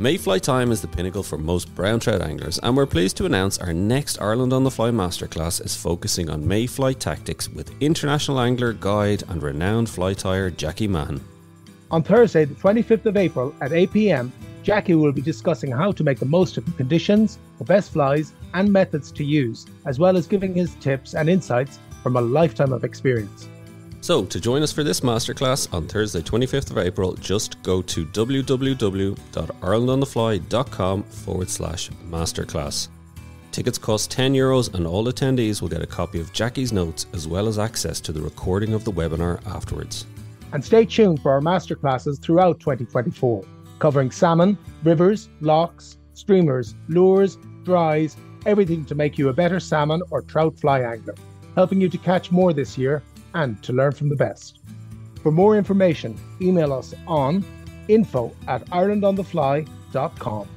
Mayfly time is the pinnacle for most brown trout anglers, and we're pleased to announce our next Ireland on the Fly Masterclass is focusing on Mayfly tactics with international angler, guide, and renowned fly tyer Jackie Mahon. On Thursday, the 25th of April at 8 pm, Jackie will be discussing how to make the most of the conditions, the best flies, and methods to use, as well as giving his tips and insights from a lifetime of experience. So, to join us for this masterclass on Thursday, 25th of April, just go to www.irelandonthefly.com forward slash masterclass. Tickets cost 10 euros, and all attendees will get a copy of Jackie's notes as well as access to the recording of the webinar afterwards. And stay tuned for our masterclasses throughout 2024, covering salmon, rivers, loughs, streamers, lures, dries, everything to make you a better salmon or trout fly angler, helping you to catch more this year and to learn from the best. For more information, email us on info at irelandonthefly.com.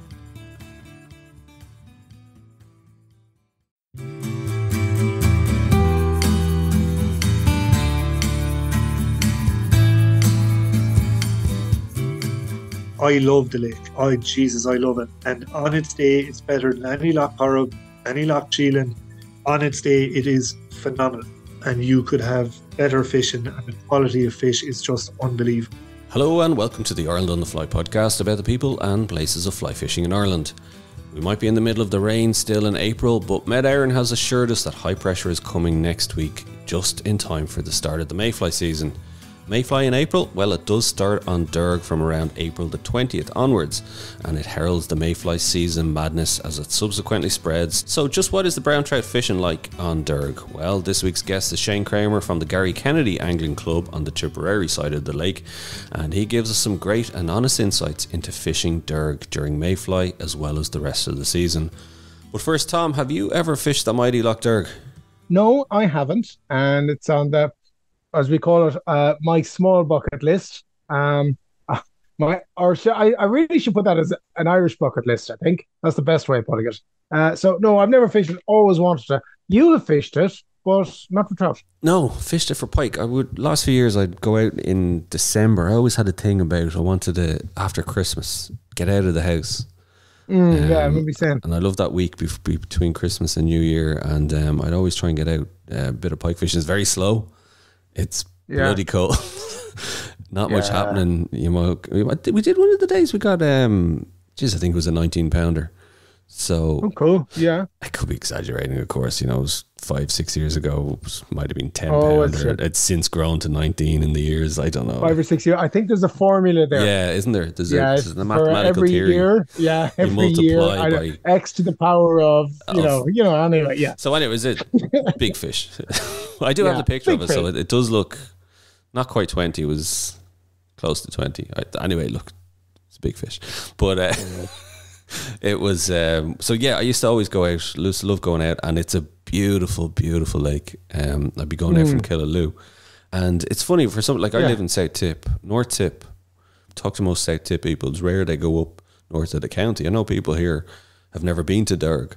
I love the lake. Oh Jesus, I love it. And on its day, it's better than any Lough Corrib, any Lough Sheelin. On its day, it is phenomenal and you could have better fishing and the quality of fish is just unbelievable. Hello and welcome to the Ireland on the Fly podcast about the people and places of fly fishing in Ireland. We might be in the middle of the rain still in April, but Met Éireann has assured us that high pressure is coming next week, just in time for the start of the mayfly season. Mayfly in April? Well, it does start on Derg from around April the 20th onwards, and it heralds the Mayfly season madness as it subsequently spreads. So, just what is the brown trout fishing like on Derg? Well, this week's guest is Shane Creamer from the Garrykennedy Angling Club on the Tipperary side of the lake, and he gives us some great and honest insights into fishing Derg during Mayfly as well as the rest of the season. But first, Tom, have you ever fished the mighty Lough Derg? No, I haven't, and it's on the as we call it, uh, my small bucket list. Um, my or sh- I, I really should put that as an Irish bucket list. I think that's the best way of putting it. Uh, so no, I've never fished it. Always wanted to. You have fished it, but not for trout. No, fished it for pike. I would last few years I'd go out in December. I always had a thing about I wanted to after Christmas get out of the house. Mm, um, yeah, I remember saying. And I love that week be- be between Christmas and New Year, and um, I'd always try and get out uh, a bit of pike fishing. It's very slow. It's yeah. bloody cold. Not yeah. much happening. You know, we did one of the days we got. um Jeez, I think it was a nineteen pounder. So oh, cool. Yeah, I could be exaggerating, of course. You know, it was five, six years ago. It might have been ten oh, pounder. It's, it's since grown to nineteen in the years. I don't know. Five or six years. I think there's a formula there. Yeah, isn't there? There's yeah, a, there's a mathematical every theory. Year, yeah, every year. By, X to the power of you of, know, you know. Anyway, yeah. So anyway, is it big fish? I do yeah, have the picture of it, fish. so it, it does look not quite 20, was close to 20. I, anyway, look, it's a big fish. But uh, it was, um, so yeah, I used to always go out, used to love going out, and it's a beautiful, beautiful lake. Um, I'd be going mm. out from mm. Killaloe. And it's funny for some, like I live in South Tip, North Tip, talk to most South Tip people, it's rare they go up north of the county. I know people here have never been to Derg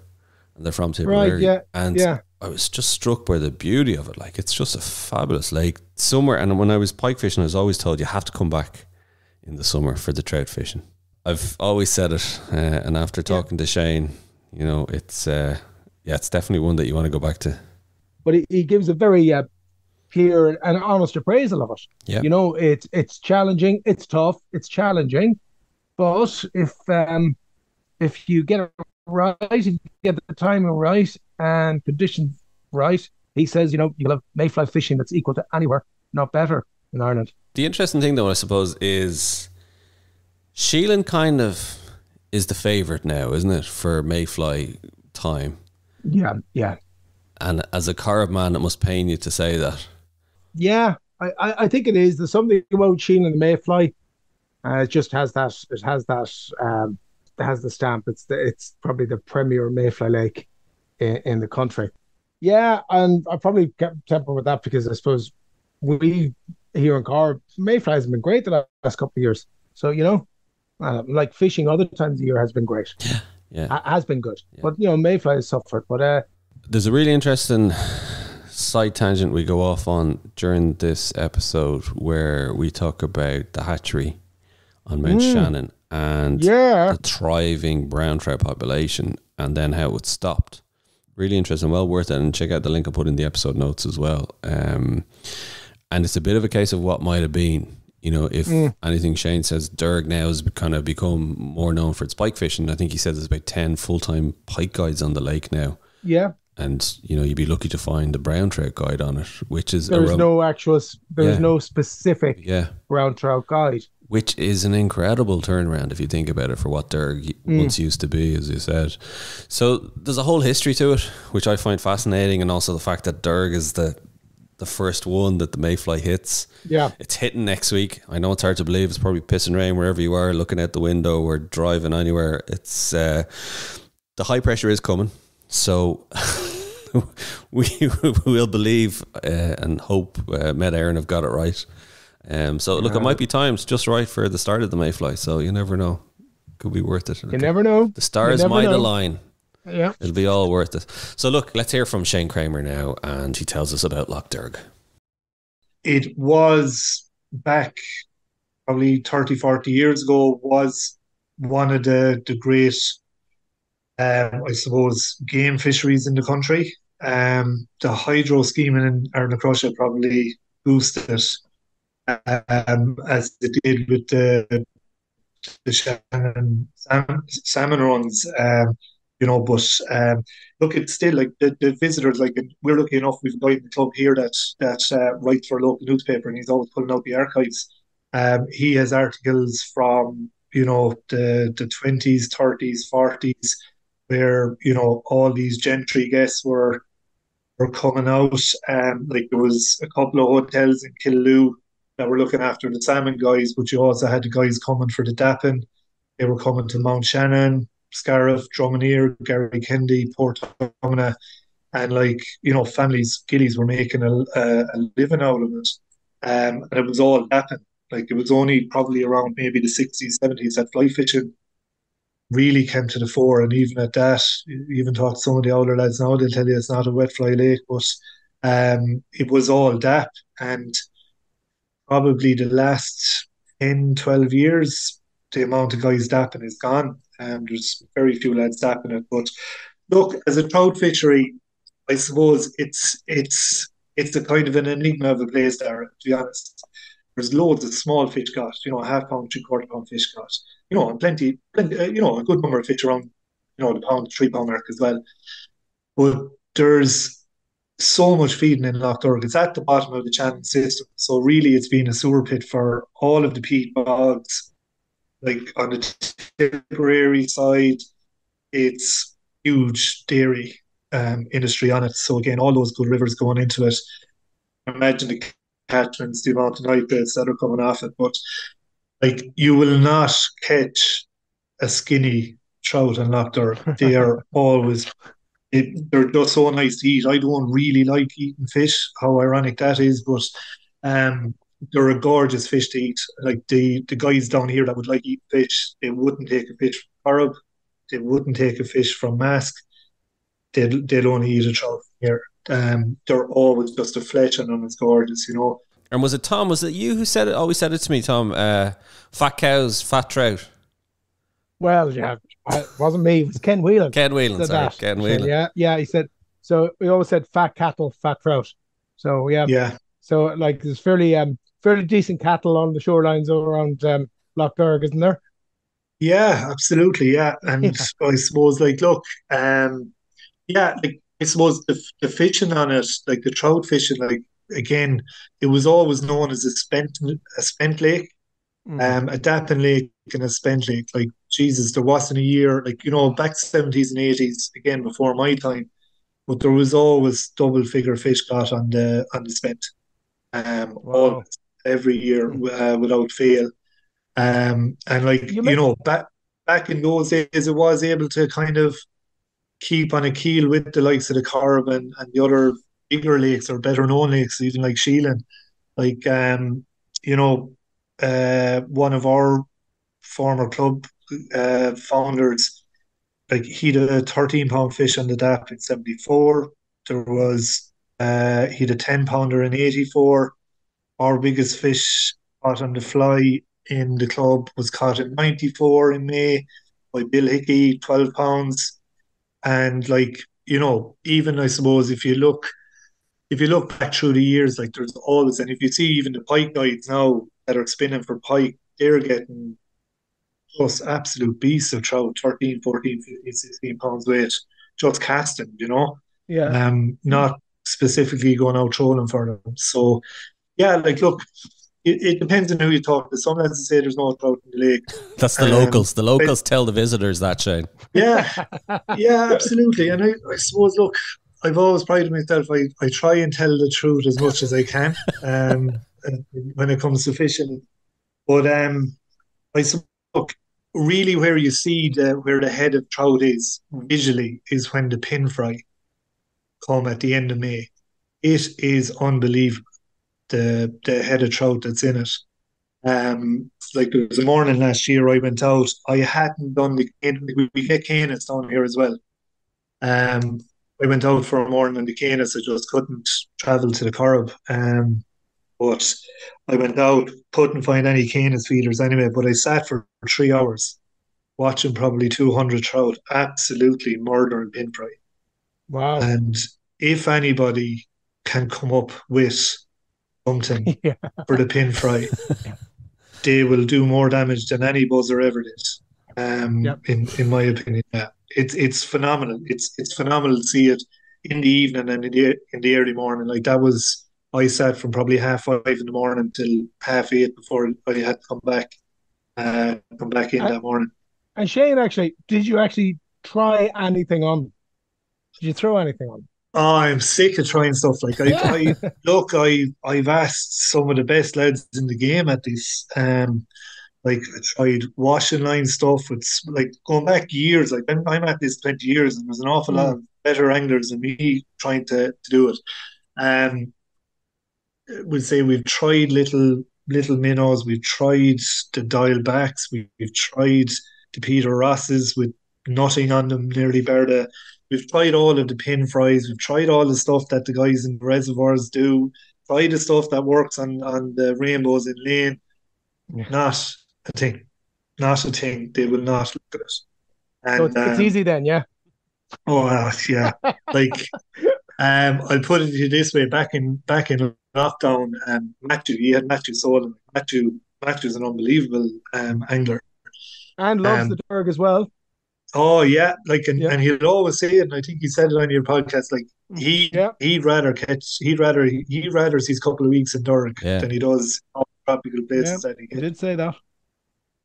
and they're from Tipperary. Right, yeah. And yeah. I was just struck by the beauty of it. Like it's just a fabulous lake. Somewhere, and when I was pike fishing, I was always told you have to come back in the summer for the trout fishing. I've always said it, uh, and after talking yeah. to Shane, you know, it's uh, yeah, it's definitely one that you want to go back to. But he, he gives a very uh, clear and honest appraisal of it. Yeah, you know, it's it's challenging, it's tough, it's challenging, but if um if you get it right, if you get the timing right, and conditions right, he says, you know, you'll have mayfly fishing that's equal to anywhere, not better in Ireland. The interesting thing, though, I suppose, is Sheelin kind of is the favourite now, isn't it, for mayfly time? Yeah, yeah. And as a Corrib man, it must pain you to say that. Yeah, I, I, think it is. There's something about Sheelin and mayfly. Uh, it just has that. It has that. Um, it has the stamp. It's the, it's probably the premier mayfly lake in, in the country. Yeah, and I probably kept temper with that because I suppose we here in Car Mayfly has been great the last couple of years. So you know, uh, like fishing other times of year has been great. Yeah, yeah, has been good. Yeah. But you know, Mayfly has suffered. But uh, there's a really interesting side tangent we go off on during this episode where we talk about the hatchery on Mount mm. Shannon and Yeah. the thriving brown trout population, and then how it stopped. Really interesting, well worth it. And check out the link I put in the episode notes as well. Um, and it's a bit of a case of what might have been. You know, if mm. anything, Shane says Derg now has kind of become more known for its pike fishing. I think he said there's about 10 full time pike guides on the lake now. Yeah. And, you know, you'd be lucky to find a brown trout guide on it, which is There's no actual, there's Yeah. no specific yeah, brown trout guide. which is an incredible turnaround if you think about it for what Derg mm. once used to be, as you said. So there's a whole history to it, which I find fascinating, and also the fact that Derg is the the first one that the Mayfly hits. Yeah. It's hitting next week. I know it's hard to believe. It's probably pissing rain wherever you are, looking out the window or driving anywhere. It's uh, the high pressure is coming, so we will believe uh, and hope uh, Met Éireann have got it right. Um, so look, it might be times just right for the start of the Mayfly. So you never know. Could be worth it. You never know. the stars might know. align. Yeah. It'll be all worth it. So look, let's hear from Shane Creamer now, and he tells us about Lough Derg. it was back probably 30, 40 years ago, was one of the, the great, um, I suppose, game fisheries in the country. Um, the hydro scheme in Ardnacrusha probably boosted it, um, as it did with the, the Shannon salmon, salmon runs. Um, you know, but um, look, it's still like the, the visitors. Like we're lucky enough, we've in the club here that that uh, writes for a local newspaper, and he's always pulling out the archives. Um, he has articles from you know the the twenties, thirties, forties, where you know all these gentry guests were were coming out. Um, like there was a couple of hotels in Killaloe that were looking after the salmon guys, but you also had the guys coming for the dapping. They were coming to Mount Shannon, Scariff, Dromineer, Gary Kennedy, Port Domina, and like you know, families, gillies were making a, a, a living out of it, um, and it was all dapping. Like it was only probably around maybe the sixties, seventies that fly fishing really came to the fore, and even at that, even talk to some of the older lads now, they'll tell you it's not a wet fly lake, but um, it was all DAP, and probably the last 10, 12 years, the amount of guys dapping is gone. Um, there's very few lads dapping it. But look, as a trout fishery, I suppose it's it's it's a kind of an enigma of a place there, to be honest. There's loads of small fish caught, you know, half pound, three quarter pound fish caught, you know, and plenty, plenty uh, you know, a good number of fish around, you know, the pound, three pound mark as well. But there's so much feeding in Lough Derg. It's at the bottom of the Shannon system. So really it's been a sewer pit for all of the peat bogs. Like on the Tipperary side, it's huge dairy um, industry on it. So again, all those good rivers going into it. Imagine the catchments, the amount of nitrates that are coming off it. But like you will not catch a skinny trout Lough Derg. They are always it, they're just so nice to eat. I don't really like eating fish. How ironic that is, but um, they're a gorgeous fish to eat. Like the the guys down here that would like eat fish, they wouldn't take a fish from Corrib, they wouldn't take a fish from Mask. They'd they'd only eat a trout here. Um, they're always just a flesh on them. It's gorgeous, you know. And was it Tom? Was it you who said it? Always said it to me, Tom. Uh, fat cows, fat trout. Well, yeah, it wasn't me. It was Ken Whelan. Ken Whelan, said sorry, that. Ken Whelan. Yeah, yeah. He said so. We always said fat cattle, fat trout. So yeah, Yeah, so like it's fairly um fairly decent cattle on the shorelines around um Lough Derg, isn't there? Yeah, absolutely. Yeah, and Yeah. I suppose like look, um, yeah, like I suppose the the fishing on it, like the trout fishing, like again, it was always known as a spent a spent lake, um, a dapping lake and a spent lake. Like Jesus, there wasn't a year like you know back seventies and eighties again before my time, but there was always double figure fish caught on the on the spent, um, Wow. always every year uh, without fail. Um, and like You you, know, back back in those days, it was able to kind of keep on a keel with the likes of the Corrib and, the other bigger lakes or better known lakes, even like Sheelin. Like um, you know, uh, one of our former club uh, founders, like he had a 13 pound fish on the DAP in 74. There was uh, he had a 10 pounder in 84. Our biggest fish caught on the fly in the club was caught in 94 in May by Bill Hickey, 12 pounds. And like, you know, even I suppose if you look if you look back through the years, like there's always and if you see even the pike guides now that are spinning for pike, they're getting just absolute beasts of trout, 13, 14, 15, 16 pounds weight, just casting, you know? Yeah. Um, not specifically going out trolling for them. So, yeah, like, look, it, it depends on who you talk to. Some lads say there's no trout in the lake. That's the Um, locals. The locals tell the visitors that, Shane. Yeah, yeah, absolutely. And I, I suppose, look, I've always prided myself. I, I try and tell the truth as much as I can um, when it comes to fishing. But um, I suppose, look, really where you see the where the head of trout is visually is when the pin fry come at the end of May. It is unbelievable the the head of trout that's in it. Um, like there was a morning last year I went out. I hadn't done the we, we get caenis down here as well. Um, I went out for a morning in the caenis. I just couldn't travel to the Corrib. Um, but I went out, couldn't find any caenis feeders anyway. But I sat for three hours watching probably two hundred trout, absolutely murdering pin fry. Wow. And if anybody can come up with something Yeah. for the pin fry, they will do more damage than any buzzer ever did. Um, Yep. in in my opinion, yeah, it's it's phenomenal. It's it's phenomenal to see it in the evening and in the in the early morning. Like that was, I sat from probably half five in the morning till half eight before I had to come back, uh, come back in I- that morning. And Shane, actually, did you actually try anything on? Did you throw anything on? Oh, I'm sick of trying stuff like I, I look. I I've asked some of the best lads in the game at this. Um, like I tried washing line stuff. It's like going back years. Like I'm, I'm at this twenty years, and there's an awful lot of better anglers than me trying to, to do it. Um, we'd say we've tried little little minnows. We've tried the dial backs. We, we've tried the Peter Rosses with nothing on them, nearly bare the We've tried all of the pin fries. We've tried all the stuff that the guys in the reservoirs do. Tried the stuff that works on, on the rainbows in lane. Yeah. Not a thing. Not a thing. They will not look at it. And, So it's, it's um, easy then, yeah. Oh uh, yeah, like um, I'll put it to you this way: back in back in lockdown, um, Matthew, he had Matthew Solon. Matthew Matthew's an unbelievable um, angler. And loves um, the Derg as well. Oh yeah, like and, Yeah. and he'd always say it, and I think he said it on your podcast. Like mm. he Yeah. he'd rather catch, he'd rather he'd rather see a couple of weeks in Durham Yeah. than he does all the tropical places that he He did say that.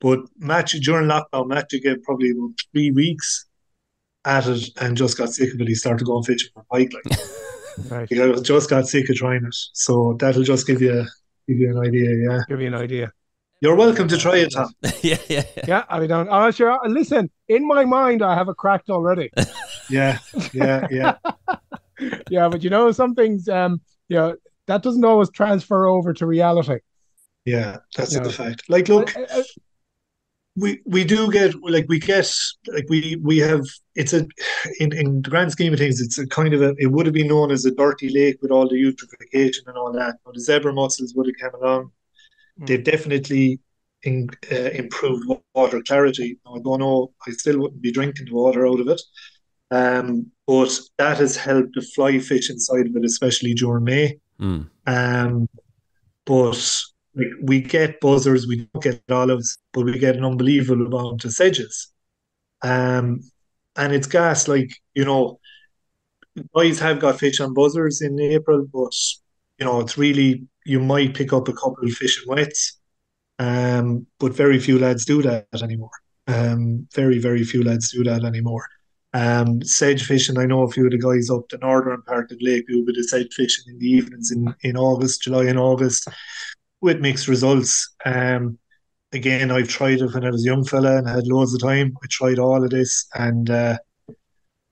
But Matthew during lockdown, Matthew gave probably about three weeks at it and just got sick of it. He started going fishing for pike. Like Right. he just got sick of trying it. So that'll just give you give you an idea. Yeah, Give you an idea. You're welcome to try it, Tom. yeah, yeah. Yeah, I don't. Oh, sure. Listen, in my mind, I have a cracked already. Yeah, yeah, yeah. yeah, but you know, some things, um, you know, that doesn't always transfer over to reality. Yeah, that's Yeah. the fact. Like, look, we we do get like we get like we we have it's a in in the grand scheme of things it's a kind of a it would have been known as a dirty lake with all the eutrophication and all that. But the zebra mussels would have come along. Mm. They've definitely in, uh, improved water clarity. Now, I don't know. I still wouldn't be drinking the water out of it. Um, but that has helped the fly fish inside of it, especially during May. Mm. Um, but like we get buzzers, we don't get olives, but we get an unbelievable amount of sedges. Um, and it's gas like you know, guys have got fish on buzzers in April, but you know it's really you might pick up a couple of fish and wets. Um, but very few lads do that anymore. Um, very very few lads do that anymore. Um, sedge fishing, I know a few of the guys up the northern part of the Lake do a bit of sedge fishing in the evenings in, in August, July and August, with mixed results. Um, again, I've tried it when I was a young fella and had loads of time. I tried all of this, and uh,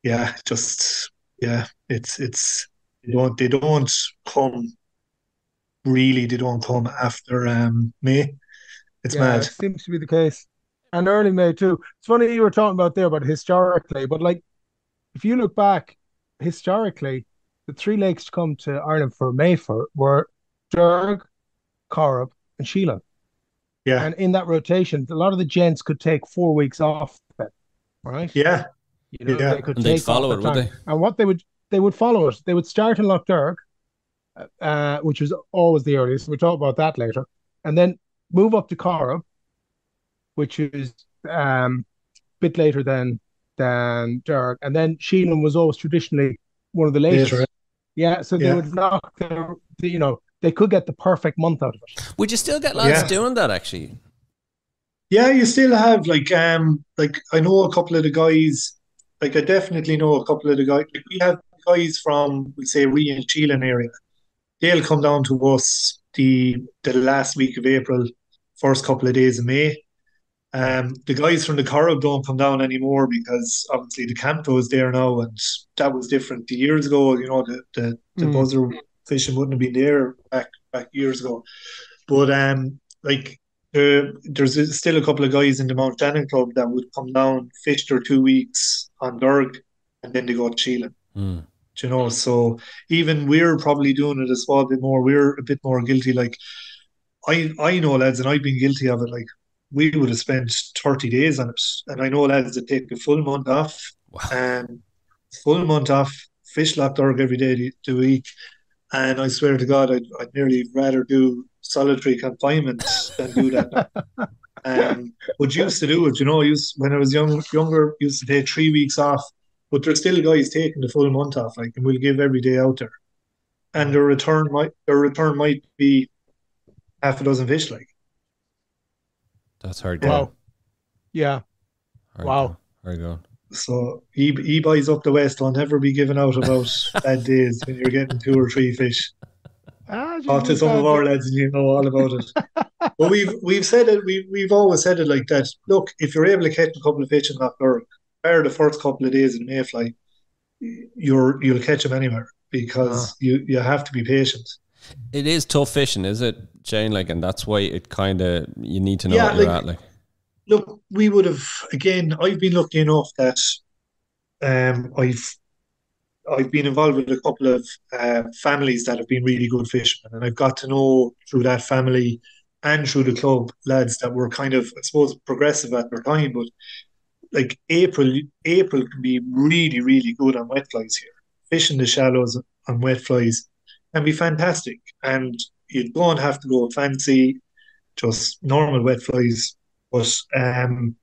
yeah, just yeah, it's it's they don't they don't come really they don't come after um, May. It's yeah, mad. it seems to be the case. And early May too. It's funny you were talking about there about historically, but like if you look back historically, the three lakes to come to Ireland for May for were Derg, Corrib, and Sheelin. Yeah. And in that rotation, a lot of the gents could take four weeks off. Then, right? Yeah. You know, Yeah. they could And they'd take follow it, their would time. And what they would they would follow it. They would start in Lough Derg, uh, which was always the earliest. We'll talk about that later, and then move up to Corrib, which is um, a bit later than than Derg, and then Sheelin was always traditionally one of the latest. Later. Yeah, so they Yeah. would knock their, you know, they could get the perfect month out of it. Would you still get lads Yeah. doing that actually? Yeah, you still have like um like I know a couple of the guys like I definitely know a couple of the guys like we have guys from we say we in Sheelin area. They'll come down to us the the last week of April, first couple of days of May. Um the guys from the Corrib don't come down anymore because obviously the Camto is there now and that was different the years ago, you know, the the, the Mm. buzzer fishing wouldn't have been there back back years ago. But um like uh, there's still a couple of guys in the Mount Shannon club that would come down, fish their two weeks on Derg, and then they go to Sheelin. Hmm. You know? So even we're probably doing it a small bit more. We're a bit more guilty. Like I, I know lads, and I've been guilty of it. Like we would have spent thirty days on it, and I know lads that take a full month off, Wow. and full month off, fish Derg every day the, the week. And I swear to God, I'd, I'd nearly rather do solitary confinement than do that. Um, but used to do it, you know. Used when I was young, younger, used to take three weeks off. But there's still guys taking the full month off, like, and we'll give every day out there. And their return might their return might be half a dozen fish, like. That's hard. Wow. going. Yeah. Hard Wow. going. Hard going. So e e buys up the west will never be given out about bad days when you're getting two or three fish. Ah, Talk to some of God. our lads and you know all about it. but we've we've said it. We we've always said it like that. Look, if you're able to catch a couple of fish in that Lough Derg, or the first couple of days in Mayfly, you're you'll catch them anywhere because you you have to be patient. It is tough fishing, is it, Shane? Like, and that's why it kind of you need to know Yeah, what you're like- at. Like, Look, we would have again. I've been lucky enough that um, I've I've been involved with a couple of uh, families that have been really good fishermen, and I've got to know through that family and through the club lads that were kind of, I suppose, progressive at their time. But like April, April can be really, really good on wet flies here. Fishing the shallows on wet flies can be fantastic, and you don't have to go fancy, just normal wet flies. But um,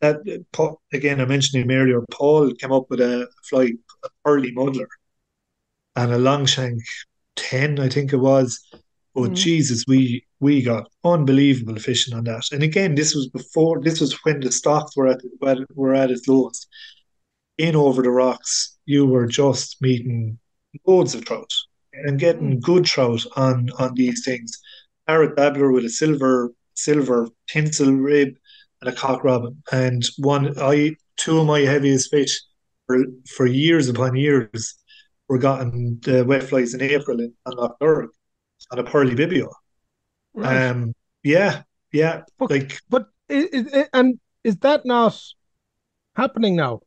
that again, I mentioned him earlier. Paul came up with a fly, a pearly muddler, and a long shank ten, I think it was. But Mhm. Jesus, we we got unbelievable fishing on that. And again, this was before. This was when the stocks were at were at its lowest. In over the rocks, you were just meeting loads of trout and getting mm. good trout on on these things. Parrot babbler with a silver silver tinsel rib and a cock robin. And one I two of my heaviest fish for for years upon years were gotten the wet flies in April in on Lough Derg on a pearly bibio. Right. Um yeah, yeah. But- Like But is, is, and is that not happening now?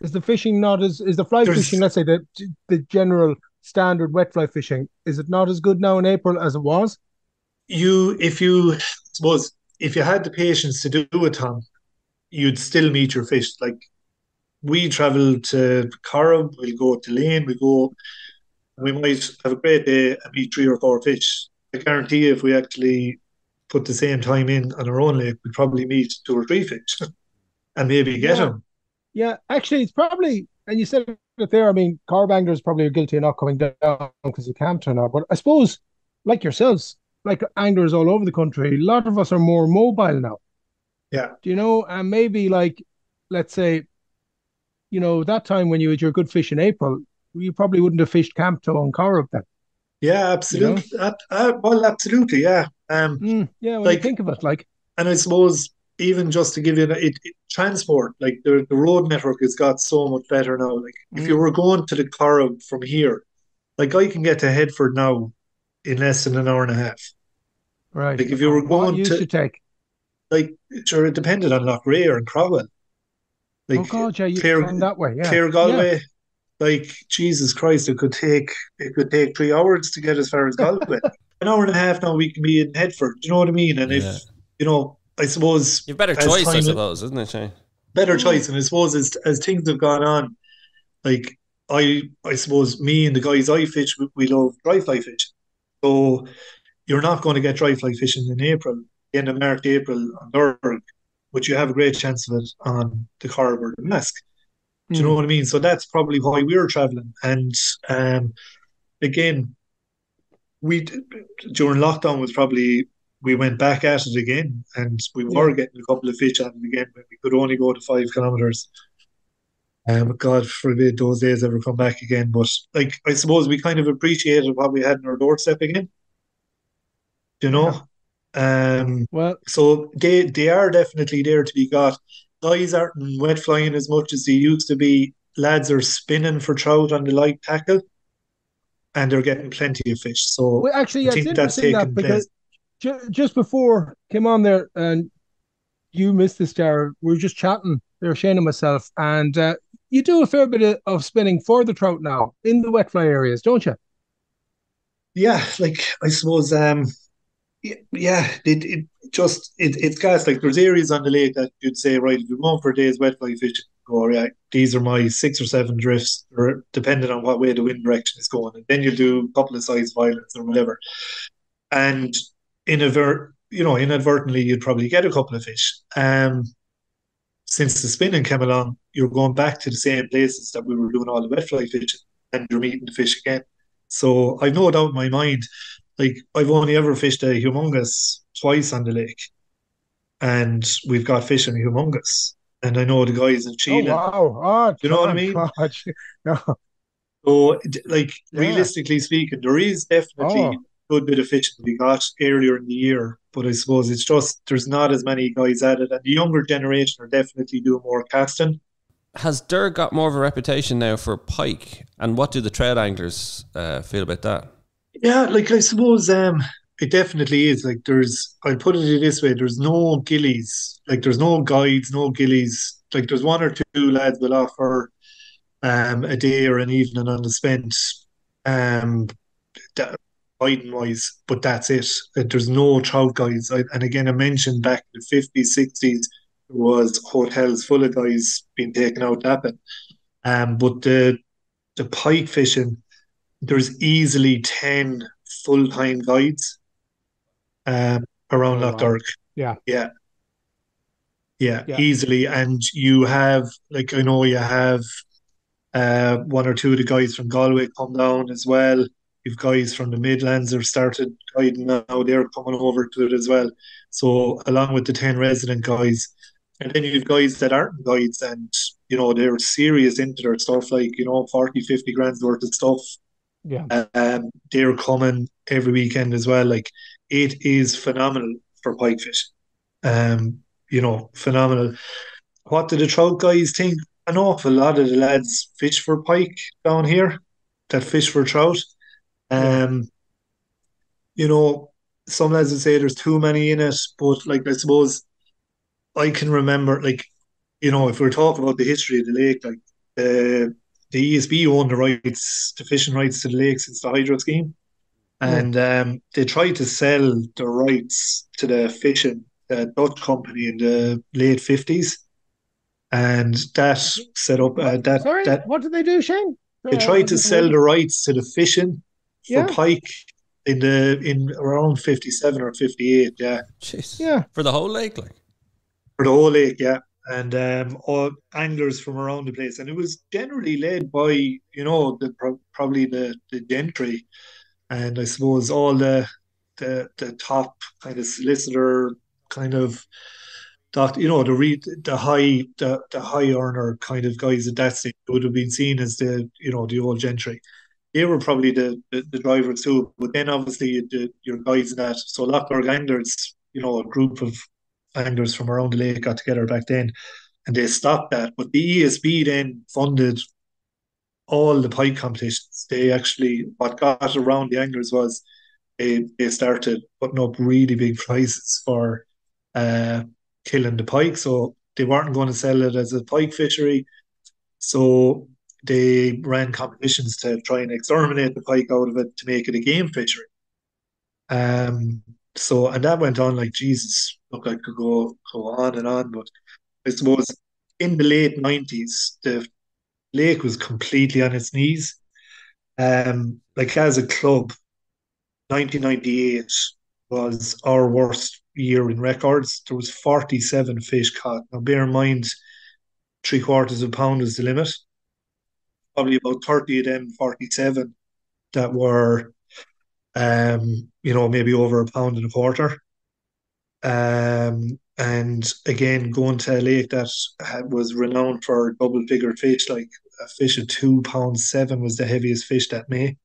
Is the fishing not as is the fly fishing? Let's say the the general standard wet fly fishing is it not as good now in April as it was? you if you I suppose if you had the patience to do it, Tom, you'd still meet your fish. Like we travel to Corrib, we'll go to Lane, we go we might have a great day and meet three or four fish. I guarantee you if we actually put the same time in on our own lake, we'd probably meet two or three fish and maybe get Yeah. them. Yeah, actually, it's probably and you said it there. I mean, carbanglers probably are guilty of not coming down because you can't turn up. But I suppose, like yourselves, like anglers all over the country, a lot of us are more mobile now. Yeah. Do you know? And maybe like, let's say, you know, that time when you had your good fish in April, you probably wouldn't have fished Campto and Corrib then. Yeah, absolutely. Uh, uh, well, absolutely, yeah. Um, Mm, yeah, Like- you think of it, like, And I suppose even just to give you an, it, it, transport, like the, the road network has got so much better now. Like if you Mm. were going to the Corrib from here, like I can get to Headford now in less than an hour and a half. right? Like, if you were going to- to take? Like sure, it depended on Loughrea and Craughwell. Like oh God, yeah, you Clare- that way, yeah. Clare Galway, like Jesus Christ, it could take it could take three hours to get as far as Galway. an hour and a half now we can be in Headford. Do you know what I mean? And Yeah. if you know, I suppose You've better as choice, I suppose, isn't it, Shane? better choice. And I suppose as as things have gone on, like I I suppose me and the guys I fish, we, we love dry fly fishing. So you're not going to get dry fly fishing in April, end of March, April on Derg, but you have a great chance of it on the Corrib or the Mask. Do you know what I mean? So that's probably why we were traveling. And um, again, we during lockdown was probably we went back at it again, and we were getting a couple of fish on it again when we could only go to five kilometers. Um, God forbid those days ever come back again. But like, I suppose we kind of appreciated what we had in our doorstep again. You know, um, Well, so they they are definitely there to be got. Guys aren't wet flying as much as they used to be. Lads are spinning for trout on the light tackle, and they're getting plenty of fish. So well actually, I think that's interesting that because place. just before came on there and you missed this, star, we were just chatting there, Shane and myself, and uh, you do a fair bit of, spinning for the trout now in the wet fly areas, don't you? Yeah, like I suppose, um, yeah, it, it just it, it's gas. Like there's areas on the lake that you'd say, right, if you're going for a day's wet fly fishing, go, yeah, these are my six or seven drifts, or depending on what way the wind direction is going, and then you'll do a couple of size violets or whatever, and inadvert, you know, inadvertently, you'd probably get a couple of fish. Um, since the spinning came along, you're going back to the same places that we were doing all the wet fly fishing, and you're meeting the fish again. So I've no doubt in my mind, like I've only ever fished a humongous twice on the lake, and we've got fish in a humongous. And I know the guys in Chile. Oh wow! Oh, You know what I mean? God. No. So, like Yeah. realistically speaking, there is definitely Oh. a good bit of fishing to be got earlier in the year. But I suppose it's just there's not as many guys at it, and the younger generation are definitely doing more casting. Has Derg got more of a reputation now for pike? And what do the trout anglers uh, feel about that? Yeah, like I suppose um it definitely is. Like there's I'll put it this way, there's no gillies, like there's no guides, no gillies. Like there's one or two lads will offer um a day or an evening on the spent um that guiding wise, but that's it. There's no trout guides. I, and again I mentioned back in the fifties, sixties there was hotels full of guys being taken out dapping. Um but the the pike fishing there's easily 10 full-time guides um, around Oh, Loch. Yeah. Yeah. Yeah, Yeah. easily. And you have, like, I know you have uh, one or two of the guys from Galway come down as well. You've guys from the Midlands have started guiding now, they're coming over to it as well. So, along with the 10 resident guys, and then you've guys that aren't guides and, you know, they're serious into their stuff, like, you know, 40, 50 grand's worth of stuff Yeah. um, they're coming every weekend as well. Like it is phenomenal for pike fishing. Um, you know, phenomenal. What do the trout guys think? An awful lot of the lads fish for pike down here that fish for trout. Um, you know, some lads would say there's too many in it, but like I suppose I can remember, like, you know, if we're talking about the history of the lake, like the the ESB owned the rights, the fishing rights to the lake since the hydro scheme, and um, they tried to sell the rights to the fishing uh, Dutch company in the late fifties, and that set up uh, that Sorry, that what did they do, Shane? they tried to sell the rights to the fishing for Yeah. pike in the in around fifty seven or fifty eight, yeah, Jeez. Yeah. For the whole lake, like. for the whole lake, yeah, and um, all anglers from around the place, and it was generally led by you know the probably the the gentry, and I suppose all the the the top kind of solicitor kind of that you know the re, the high the, the high earner kind of guys at that stage would have been seen as the you know the old gentry. They were probably the, the, the drivers too, but then obviously the, your guys that. So Lough Derg Anglers, you know, a group of anglers from around the lake got together back then, and they stopped that. But the ESB then funded all the pike competitions. They actually what got around the anglers was they they started putting up really big prizes for uh, killing the pike. So they weren't going to sell it as a pike fishery. So they ran competitions to try and exterminate the pike out of it to make it a game fishery. Um, so and that went on like Jesus. Look, I could go go on and on, but I suppose in the late nineties, the lake was completely on its knees. Um, like as a club, 1998 was our worst year in records. There was 47 fish caught. Now, bear in mind, three quarters of a pound is the limit. Probably about 30 of them, 47, that were, um, you know, maybe over a pound and a quarter. Um, and again, going to a lake that was renowned for double figure fish, like a fish of two pounds seven was the heaviest fish that May.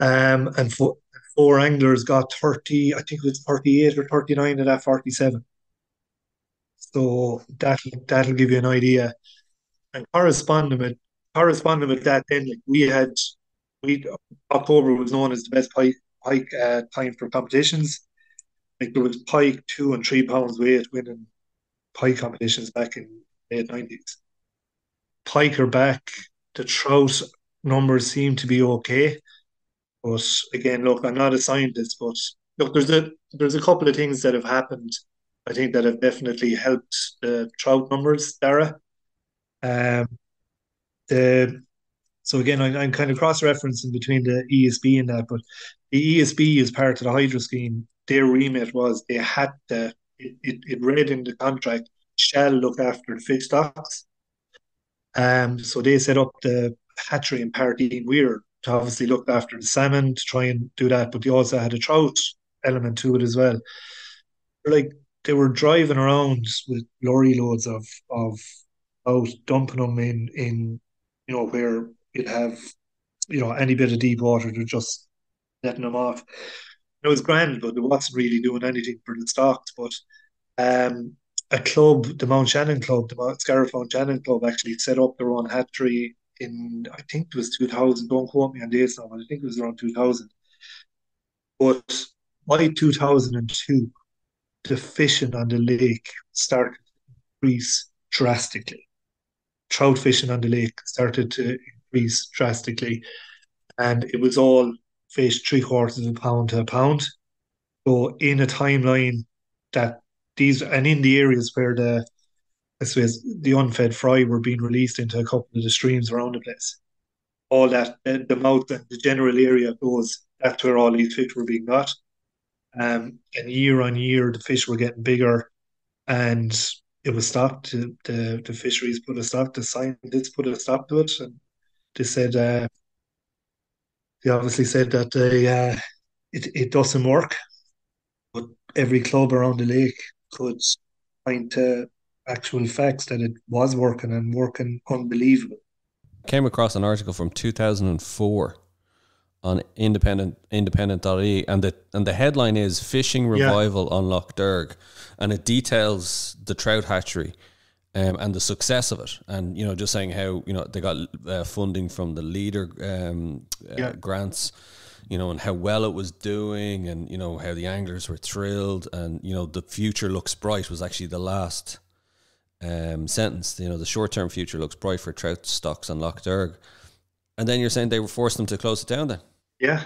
Um, and four, four anglers got 30, I think it was 38 or 39 of that 47. So that that'll give you an idea. And corresponding with corresponding with that, then like we had we October was known as the best pike pike uh, time for competitions. Like there was pike two and three pounds weight winning pike competitions back in late nineties. Pike are back. The trout numbers seem to be okay. But again, look, I'm not a scientist, but look, there's a there's a couple of things that have happened. I think that have definitely helped the trout numbers, Dara. Um, the so again, I, I'm kind of cross-referencing between the ESB and that, but the ESB is part of the hydro scheme. Their remit was they had to. It, it, read in the contract shall look after the fish stocks. Um, so they set up the hatchery in Parteen Weir to obviously look after the salmon to try and do that, but they also had a trout element to it as well. Like they were driving around with lorry loads of of out dumping them in in you know where you'd have you know any bit of deep water to just letting them off. It was grand, but it wasn't really doing anything for the stocks. But um, a club, the Mount Shannon Club, the Scariff Mount Shannon Club, actually set up their own hatchery in I think it was 2000. Don't quote me on dates now, but I think it was around 2000. But by 2002, the fishing on the lake started to increase drastically. Trout fishing on the lake started to increase drastically, and it was all fish three quarters of a pound to a pound. So in a timeline that these and in the areas where the I suppose the unfed fry were being released into a couple of the streams around the place. All that the, the mouth and the general area those that's where all these fish were being got. Um, and year on year, the fish were getting bigger, and it was stopped. The, the, the fisheries put a stop. The scientists put a stop to it, and they said uh, they obviously said that they, uh, it it doesn't work. But every club around the lake could point to actual facts that it was working and working unbelievable. Came across an article from 2004 on independent independent.ie and the and the headline is fishing revival yeah. on Lough Derg and it details the trout hatchery um, and the success of it and you know just saying how you know they got uh, funding from the leader um, uh, yeah. grants you know and how well it was doing and you know how the anglers were thrilled and you know the future looks bright was actually the last um, sentence you know the short term future looks bright for trout stocks on Lough Derg and then you're saying they were forced them to close it down then? Yeah.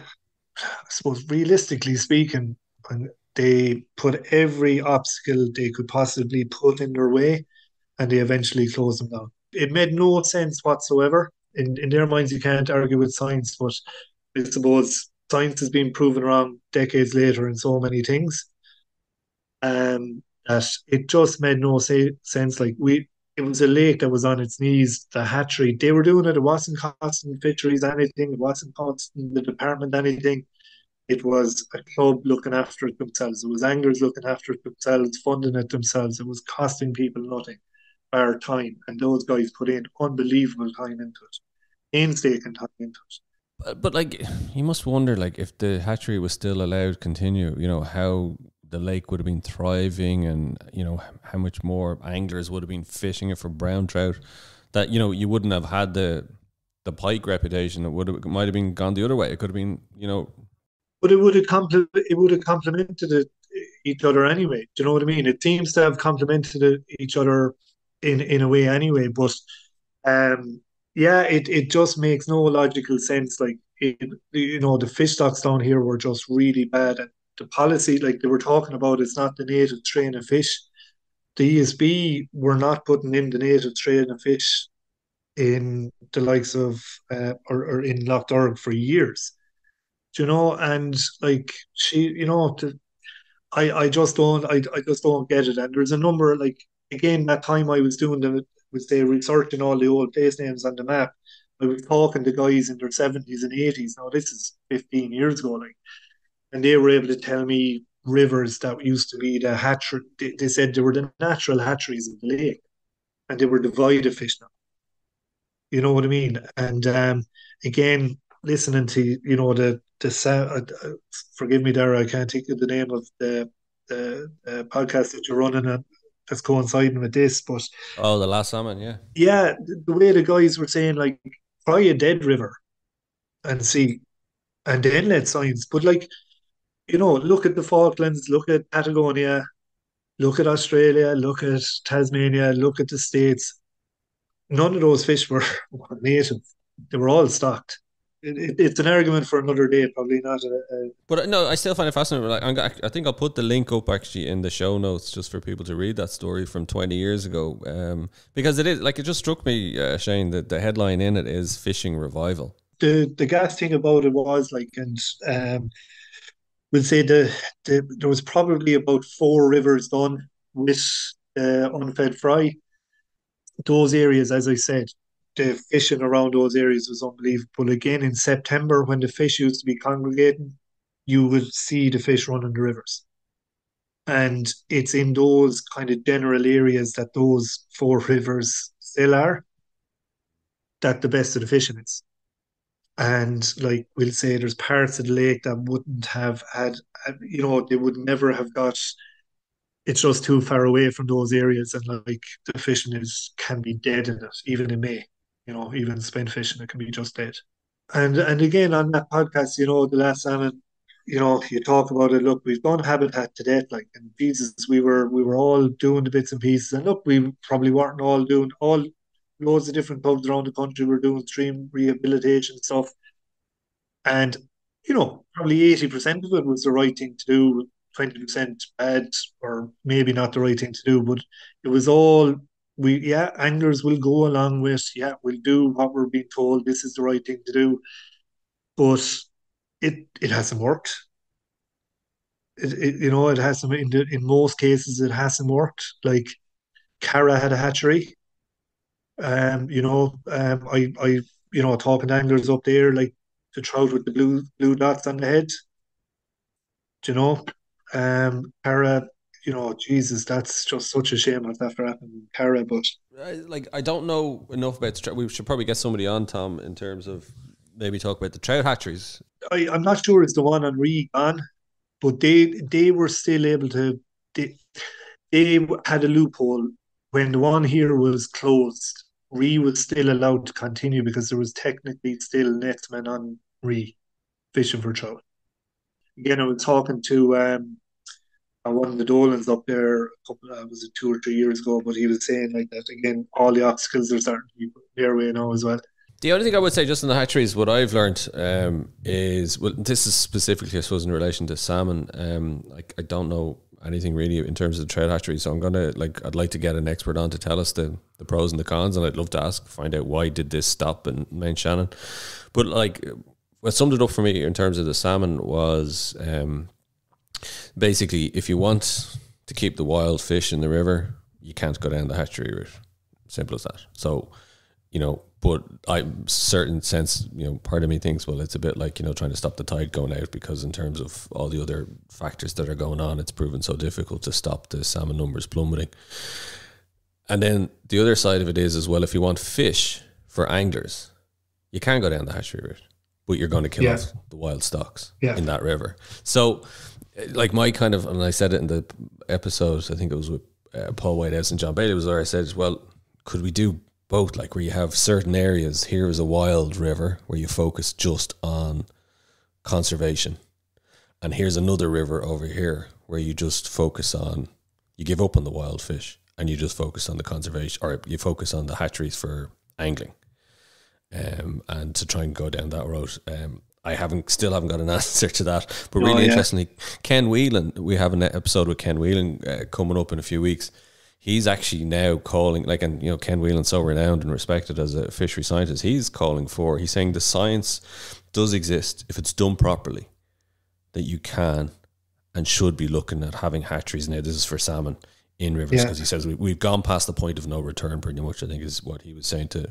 I suppose realistically speaking, when they put every obstacle they could possibly put in their way and they eventually closed them down. It made no sense whatsoever. In in their minds you can't argue with science, but I suppose science has been proven wrong decades later in so many things. Um that it just made no say, sense. Like we it was a lake that was on its knees. The hatchery, they were doing it. It wasn't costing fisheries anything. It wasn't costing the department anything. It was a club looking after it themselves. It was anglers looking after it themselves, funding it themselves. It was costing people nothing, our time. And those guys put in unbelievable time into it, painstaking time into it. But, but like, you must wonder, like, if the hatchery was still allowed to continue, you know, how the lake would have been thriving and you know how much more anglers would have been fishing it for brown trout that you know you wouldn't have had the the pike reputation. It would have it might have been gone the other way. It could have been you know. But it would have compl- it would have complemented it, each other anyway. Do you know what i mean? It seems to have complemented it, each other in in a way anyway but um yeah it it just makes no logical sense like it, you know the fish stocks down here were just really bad and the policy, like they were talking about, it's not the native strain of fish. The ESB were not putting in the native strain of fish in the likes of uh, or, or in Lough Derg for years. Do you know? And like she, you know, the, I I just don't I, I just don't get it. And there's a number like again that time I was doing the was they researching all the old place names on the map. I was talking to guys in their seventies and eighties. Now this is fifteen years ago, like, and they were able to tell me rivers that used to be the hatchery. They, they said they were the natural hatcheries of the lake, and they were divided fish now. You know what I mean? And um, again, listening to you know the the sound. Uh, forgive me, Dara, I can't think of the name of the the uh, podcast that you're running and that's coinciding with this. But oh, the last salmon, yeah, yeah, the, the way the guys were saying like try a dead river and see, and the inlet signs. But like you know, look at the Falklands, look at Patagonia, look at Australia, look at Tasmania, look at the States none of those fish were, were native. They were all stocked. It, it, it's an argument for another day, probably not. A, a but uh, no, I still find it fascinating. Like, I'm, I think I'll put the link up actually in the show notes just for people to read that story from 20 years ago, um, because it is like it just struck me, uh, Shane, that the headline in it is fishing revival. The the gas thing about it was like, and um, we'll say the, the there was probably about four rivers done with uh, unfed fry those areas, as I said, the fishing around those areas was unbelievable. Again, in September, when the fish used to be congregating, you would see the fish running the rivers. And it's in those kind of general areas that those four rivers still are that the best of the fishing is. And like we'll say, there's parts of the lake that wouldn't have had, you know, they would never have got it's just too far away from those areas and like the fishing is can be dead in it even in may you know even spent fishing it can be just dead and and again on that podcast you know the last salmon you know you talk about it look we've done habitat to death like in pieces. we were we were all doing the bits and pieces and look we probably weren't all doing all loads of different pubs around the country were doing stream rehabilitation stuff and you know probably 80% of it was the right thing to do 20% bad or maybe not the right thing to do. But it was all we yeah, anglers will go along with, yeah, we'll do what we're being told this is the right thing to do. But it it hasn't worked. It, it you know, it hasn't in the, in most cases it hasn't worked. Like Cara had a hatchery. Um, you know, um I I you know, talking to anglers up there, like the trout with the blue blue dots on the head. Do you know? Um, Cara, you know, Jesus, that's just such a shame if that happened. Cara, but like I don't know enough about. The, we should probably get somebody on Tom in terms of maybe talk about the trout hatcheries. I, I'm not sure it's the one on Regan, but they they were still able to. They, they had a loophole when the one here was closed. Ree was still allowed to continue because there was technically still netsmen on Ree fishing for trout. Again, I was talking to um, one of the Dolans up there, a couple, uh, was it two or three years ago, but he was saying like that again, all the obstacles are starting to be their way now as well. The only thing I would say just in the hatcheries, what I've learned um, is, well, this is specifically, I suppose, in relation to salmon. Um, like, I don't know anything really in terms of the trout hatchery. So I'm gonna like I'd like to get an expert on to tell us the, the pros and the cons, and I'd love to ask find out why did this stop in Mount Shannon. But like what summed it up for me in terms of the salmon was um, basically, if you want to keep the wild fish in the river, you can't go down the hatchery route. Simple as that. So, you know, but I certain sense, you know, part of me thinks, well, it's a bit like you know trying to stop the tide going out because in terms of all the other factors that are going on, it's proven so difficult to stop the salmon numbers plummeting. And then the other side of it is as well, if you want fish for anglers, you can go down the hatchery route, but you're going to kill yeah. off the wild stocks yeah. in that river. So like my kind of, and I said it in the episode, I think it was with uh, Paul Whitehouse and John Bailey was where I said, well, could we do both? Like where you have certain areas, here is a wild river where you focus just on conservation. And here's another river over here where you just focus on, you give up on the wild fish and you just focus on the conservation or you focus on the hatcheries for angling. Um, and to try and go down that road. Um, I haven't still haven't got an answer to that. But really oh, yeah. interestingly, Ken Whelan, we have an episode with Ken Whelan uh, coming up in a few weeks. He's actually now calling, like, and you know, Ken Whelan, so renowned and respected as a fishery scientist, he's calling for. He's saying the science does exist if it's done properly, that you can and should be looking at having hatcheries. Now, this is for salmon in rivers because yeah. he says we, we've gone past the point of no return, pretty much. I think is what he was saying to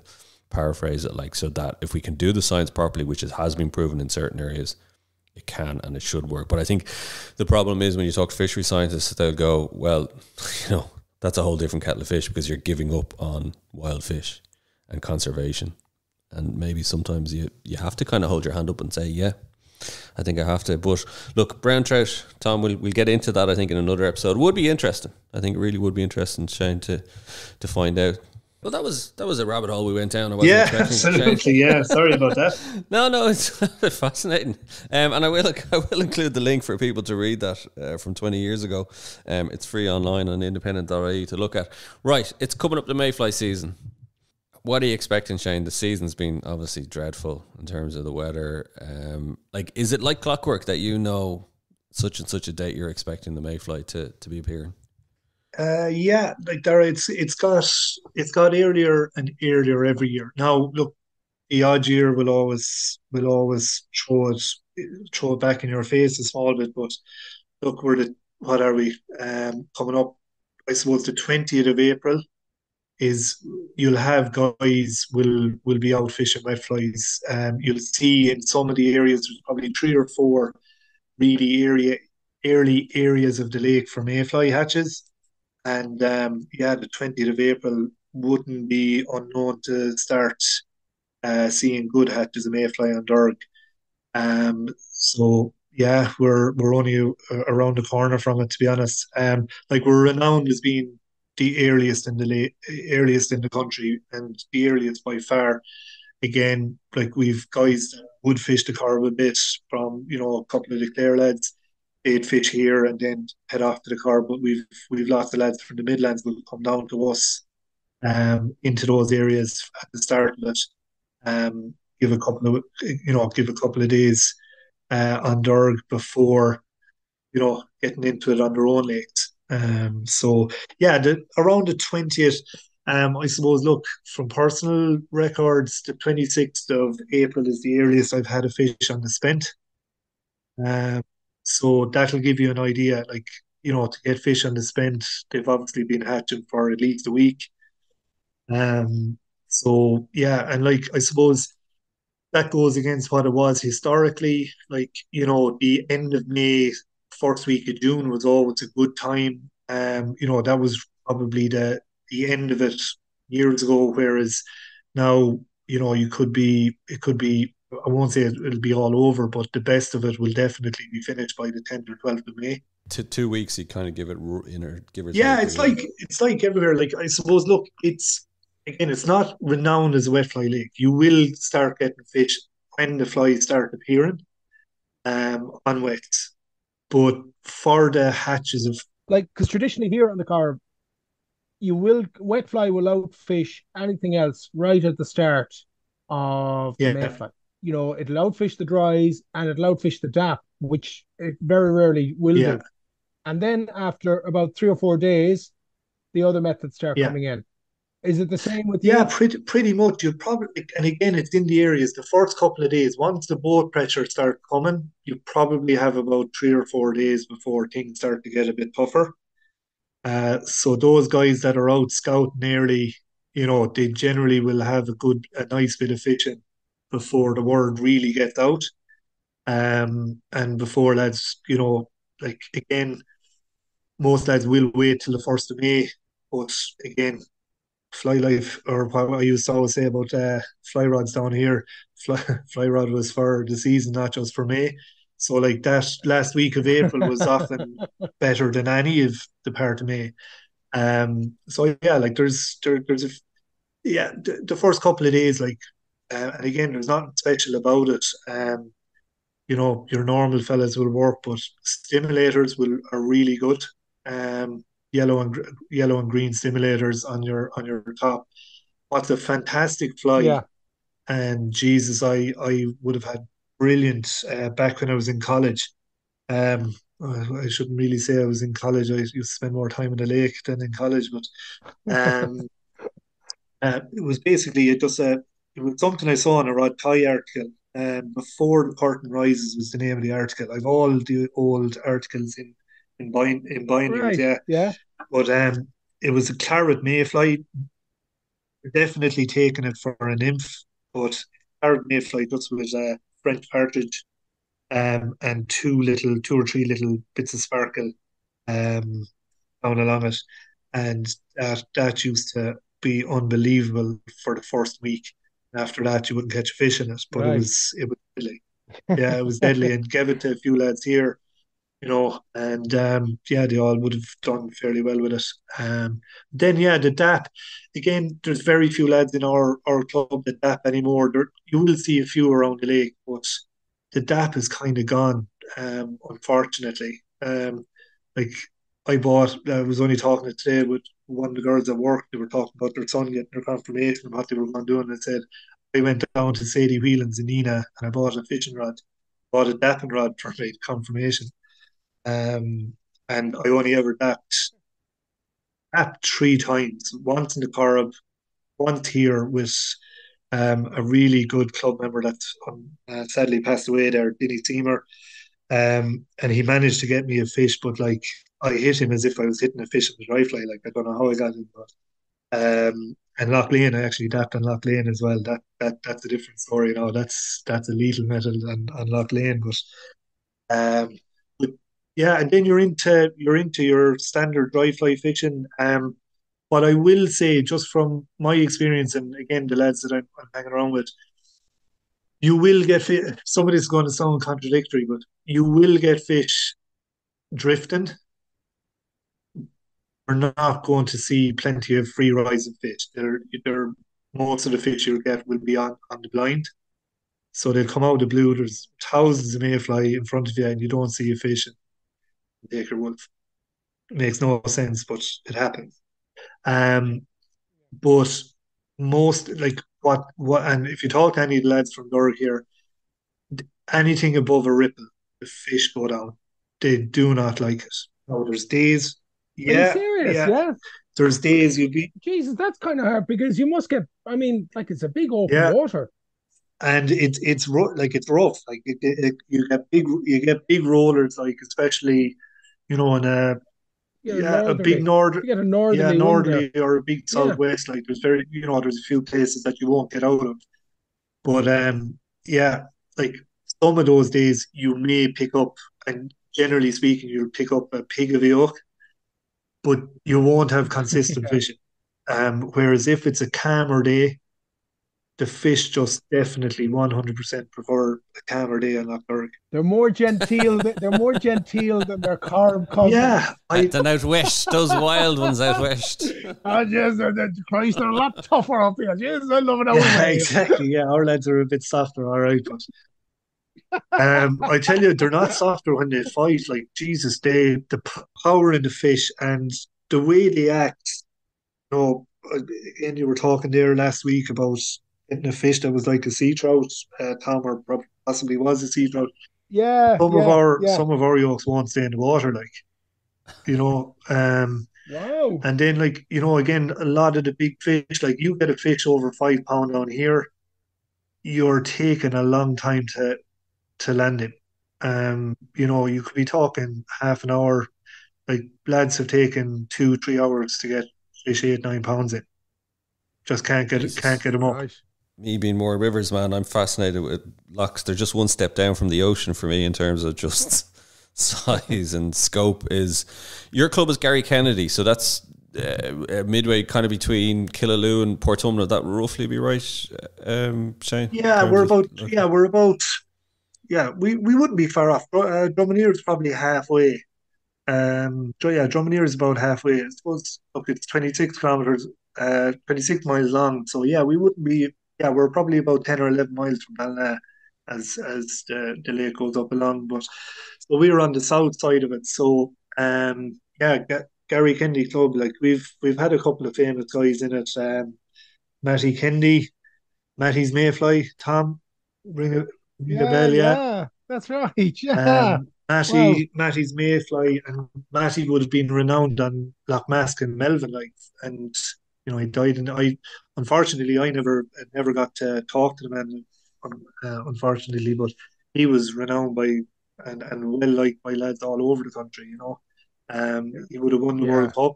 paraphrase it like so that if we can do the science properly, which it has been proven in certain areas, it can and it should work. But I think the problem is when you talk to fishery scientists, they'll go, well, you know, that's a whole different kettle of fish because you're giving up on wild fish and conservation. And maybe sometimes you, you have to kind of hold your hand up and say, yeah, I think I have to. But look, brown trout, Tom, we'll, we'll get into that, I think, in another episode. Would be interesting. I think it really would be interesting, Shane, to, to find out well, that was that was a rabbit hole we went down. yeah, absolutely. Yeah, sorry about that. no, no, it's fascinating, um, and I will I will include the link for people to read that uh, from twenty years ago. Um, it's free online on independent.ie to look at. Right, it's coming up the mayfly season. What are you expecting, Shane? The season's been obviously dreadful in terms of the weather. Um, like, is it like clockwork that you know such and such a date you're expecting the mayfly to to be appearing? Uh, yeah, like there, it's it's got it's got earlier and earlier every year. Now, look, the odd year will always will always throw it throw it back in your face a small bit, but look, we're the what are we um, coming up? I suppose the twentieth of April is you'll have guys will will be out fishing wet flies. Um, you'll see in some of the areas there's probably three or four really area early areas of the lake for mayfly hatches and um, yeah, the 20th of April wouldn't be unknown to start uh, seeing good hatches of mayfly on Derg. Um, so yeah, we're we're only around the corner from it. To be honest, um, like we're renowned as being the earliest in the late, earliest in the country and the earliest by far. Again, like we've guys that would fish the Corrib a bit from you know a couple of the Clare lads eight fish here and then head off to the car. But we've we've lost the lads from the Midlands will come down to us um, into those areas at the start of it. Um, give a couple of you know give a couple of days uh, on Derg before you know getting into it on their own lakes. Um, so yeah, the, around the twentieth. Um, I suppose, look, from personal records, the 26th of April is the earliest I've had a fish on the spent. Um, so that'll give you an idea. Like, you know, to get fish on the spent, they've obviously been hatching for at least a week. Um, so yeah, and like I suppose that goes against what it was historically. Like, you know, the end of May, first week of June was always a good time. Um, you know, that was probably the the end of it years ago, whereas now, you know, you could be it could be I won't say it'll be all over, but the best of it will definitely be finished by the 10th or 12th of May. To two weeks, you kind of give it in or give it. Yeah, it's like it's like everywhere. Like I suppose, look, it's again, it's not renowned as a wet fly lake. You will start getting fish when the flies start appearing, um, on wets. But for the hatches of like, because traditionally here on the car, you will wet fly will outfish anything else right at the start of yeah. the mayfly you know, it'll outfish the dries and it'll outfish the DAP, which it very rarely will yeah. do. And then after about three or four days, the other methods start yeah. coming in. Is it the same with yeah, you? pretty pretty much. You probably and again, it's in the areas. The first couple of days, once the boat pressure start coming, you probably have about three or four days before things start to get a bit tougher. Uh, so those guys that are out scouting early, you know, they generally will have a good, a nice bit of fishing before the word really gets out. Um, and before lads, you know, like again, most lads will wait till the first of May. But again, fly life or what I used to always say about uh, fly rods down here, fly, fly rod was for the season, not just for May. So like that last week of April was often better than any of the part of May. Um, so yeah, like there's there, there's a yeah the, the first couple of days like uh, and again, there's nothing special about it. Um, you know, your normal fellas will work, but stimulators will are really good. Um, yellow and yellow and green stimulators on your on your top. What's a fantastic fly. Yeah. And Jesus, I I would have had brilliant uh, back when I was in college. Um, I shouldn't really say I was in college. I used to spend more time in the lake than in college, but um, uh, it was basically it just uh, it was something I saw in a Rod Tighe article. Um, before the curtain rises was the name of the article. I've all the old articles in in bind in bindings, right. yeah, yeah. But um, it was a claret mayfly. Definitely taking it for a nymph, but claret mayfly just was a French partridge um, and two little, two or three little bits of sparkle um, down along it, and that that used to be unbelievable for the first week. After that, you wouldn't catch a fish in it, but right. it was it was deadly. Yeah, it was deadly, and gave it to a few lads here, you know, and um, yeah, they all would have done fairly well with it. Um, then yeah, the DAP again. There's very few lads in our our club that DAP anymore. There, you will see a few around the lake, but the DAP is kind of gone, um, unfortunately. Um, like I bought, I was only talking it today with one of the girls at work. They were talking about their son getting their confirmation of what they were going to do, and I said I went down to Sadie Whelan's in Nenagh and I bought a fishing rod, bought a dapping rod for my confirmation. Um, and I only ever dapped, dapped three times. Once in the Corrib, once here with um, a really good club member that um, uh, sadly passed away there, Dinny Seymour. Um, and he managed to get me a fish, but like I hit him as if I was hitting a fish with a dry fly. Like I don't know how I got him, but um, and Loch Lane, I actually dapped on Loch Lane as well. That that that's a different story, you know. That's that's a lethal metal on, on Loch Lane, but um, but yeah, and then you're into you're into your standard dry fly fishing. Um, but I will say, just from my experience, and again, the lads that I'm, I'm hanging around with, you will get fish. Somebody's going to sound contradictory, but you will get fish drifting. We're not going to see plenty of free rising fish. They're, they're, most of the fish you'll get will be on, on the blind. So they'll come out of the blue. There's thousands of mayfly in front of you, and you don't see a fish. And take your wolf. It makes no sense, but it happens. Um, but most like what what and if you talk to any of the lads from Derg here, anything above a ripple, the fish go down. They do not like it. No, there's days. Yeah, Yeah. yeah. There's days you'd be. Jesus, that's kind of hard because you must get. I mean, like it's a big open yeah. water. And it's it's rough, like it's rough. Like it, it, you get big, you get big rollers, like especially, you know, in a yeah, a big northern, you get a northerly, yeah, northerly or a big southwest. Yeah. Like there's very, you know, there's a few places that you won't get out of. But um, yeah, like some of those days you may pick up, and generally speaking, you'll pick up a pig of a yoke, but you won't have consistent fishing. Um, whereas if it's a calmer day, the fish just definitely 100% prefer a calmer day on Loch They're more genteel. they're more genteel than their carb cousins. Yeah, I, than out west. Those wild ones out west. oh, yes, they're, they're, Christ, they're a lot tougher up here. Jesus, I love it. Yeah, exactly. Yeah, our lads are a bit softer. All right, but um, I tell you, they're not softer when they fight. Like Jesus, they the power in the fish and the way they act. You know, again, you were talking there last week about hitting a fish that was like a sea trout, uh, Tom, or possibly was a sea trout. Yeah, some yeah, of our yeah. some of our yokes won't stay in the water, like you know. Um, wow. And then, like you know, again, a lot of the big fish, like you get a fish over five pound on here, you're taking a long time to to land him. Um, you know, you could be talking half an hour. Like lads have taken two, three hours to get fish eight, nine pounds in. Just can't get it, can't get them up. Right me being more rivers man, I'm fascinated with lochs. They're just one step down from the ocean for me in terms of just size and scope. Is your club is Garrykennedy, so that's uh, midway, kind of between Killaloe and Portumna. That roughly be right, um, Shane? Yeah, we're about. okay. Yeah, we're about. Yeah, we, we wouldn't be far off. Uh, is probably halfway. Um, yeah, Dromineer is about halfway. I suppose. Look, it's twenty six kilometers, uh, twenty six miles long. So yeah, we wouldn't be yeah, we're probably about ten or eleven miles from Ballina as as the, the lake goes up along. But so we were on the south side of it. So um, yeah, G- Garrykennedy Club, like we've we've had a couple of famous guys in it. Um, Matty Kendi, Matty's Mayfly, Tom, ring Yeah, yeah. that's right. Yeah. Um, Matty, Wow. Matty's Mayfly, and Matty would have been renowned on Lough Mask and Melvin, like, and you know he died. And I, unfortunately, I never, never got to talk to the man, uh, unfortunately, but he was renowned by and and well liked by lads all over the country. You know, um, he would have won the Yeah. World Cup.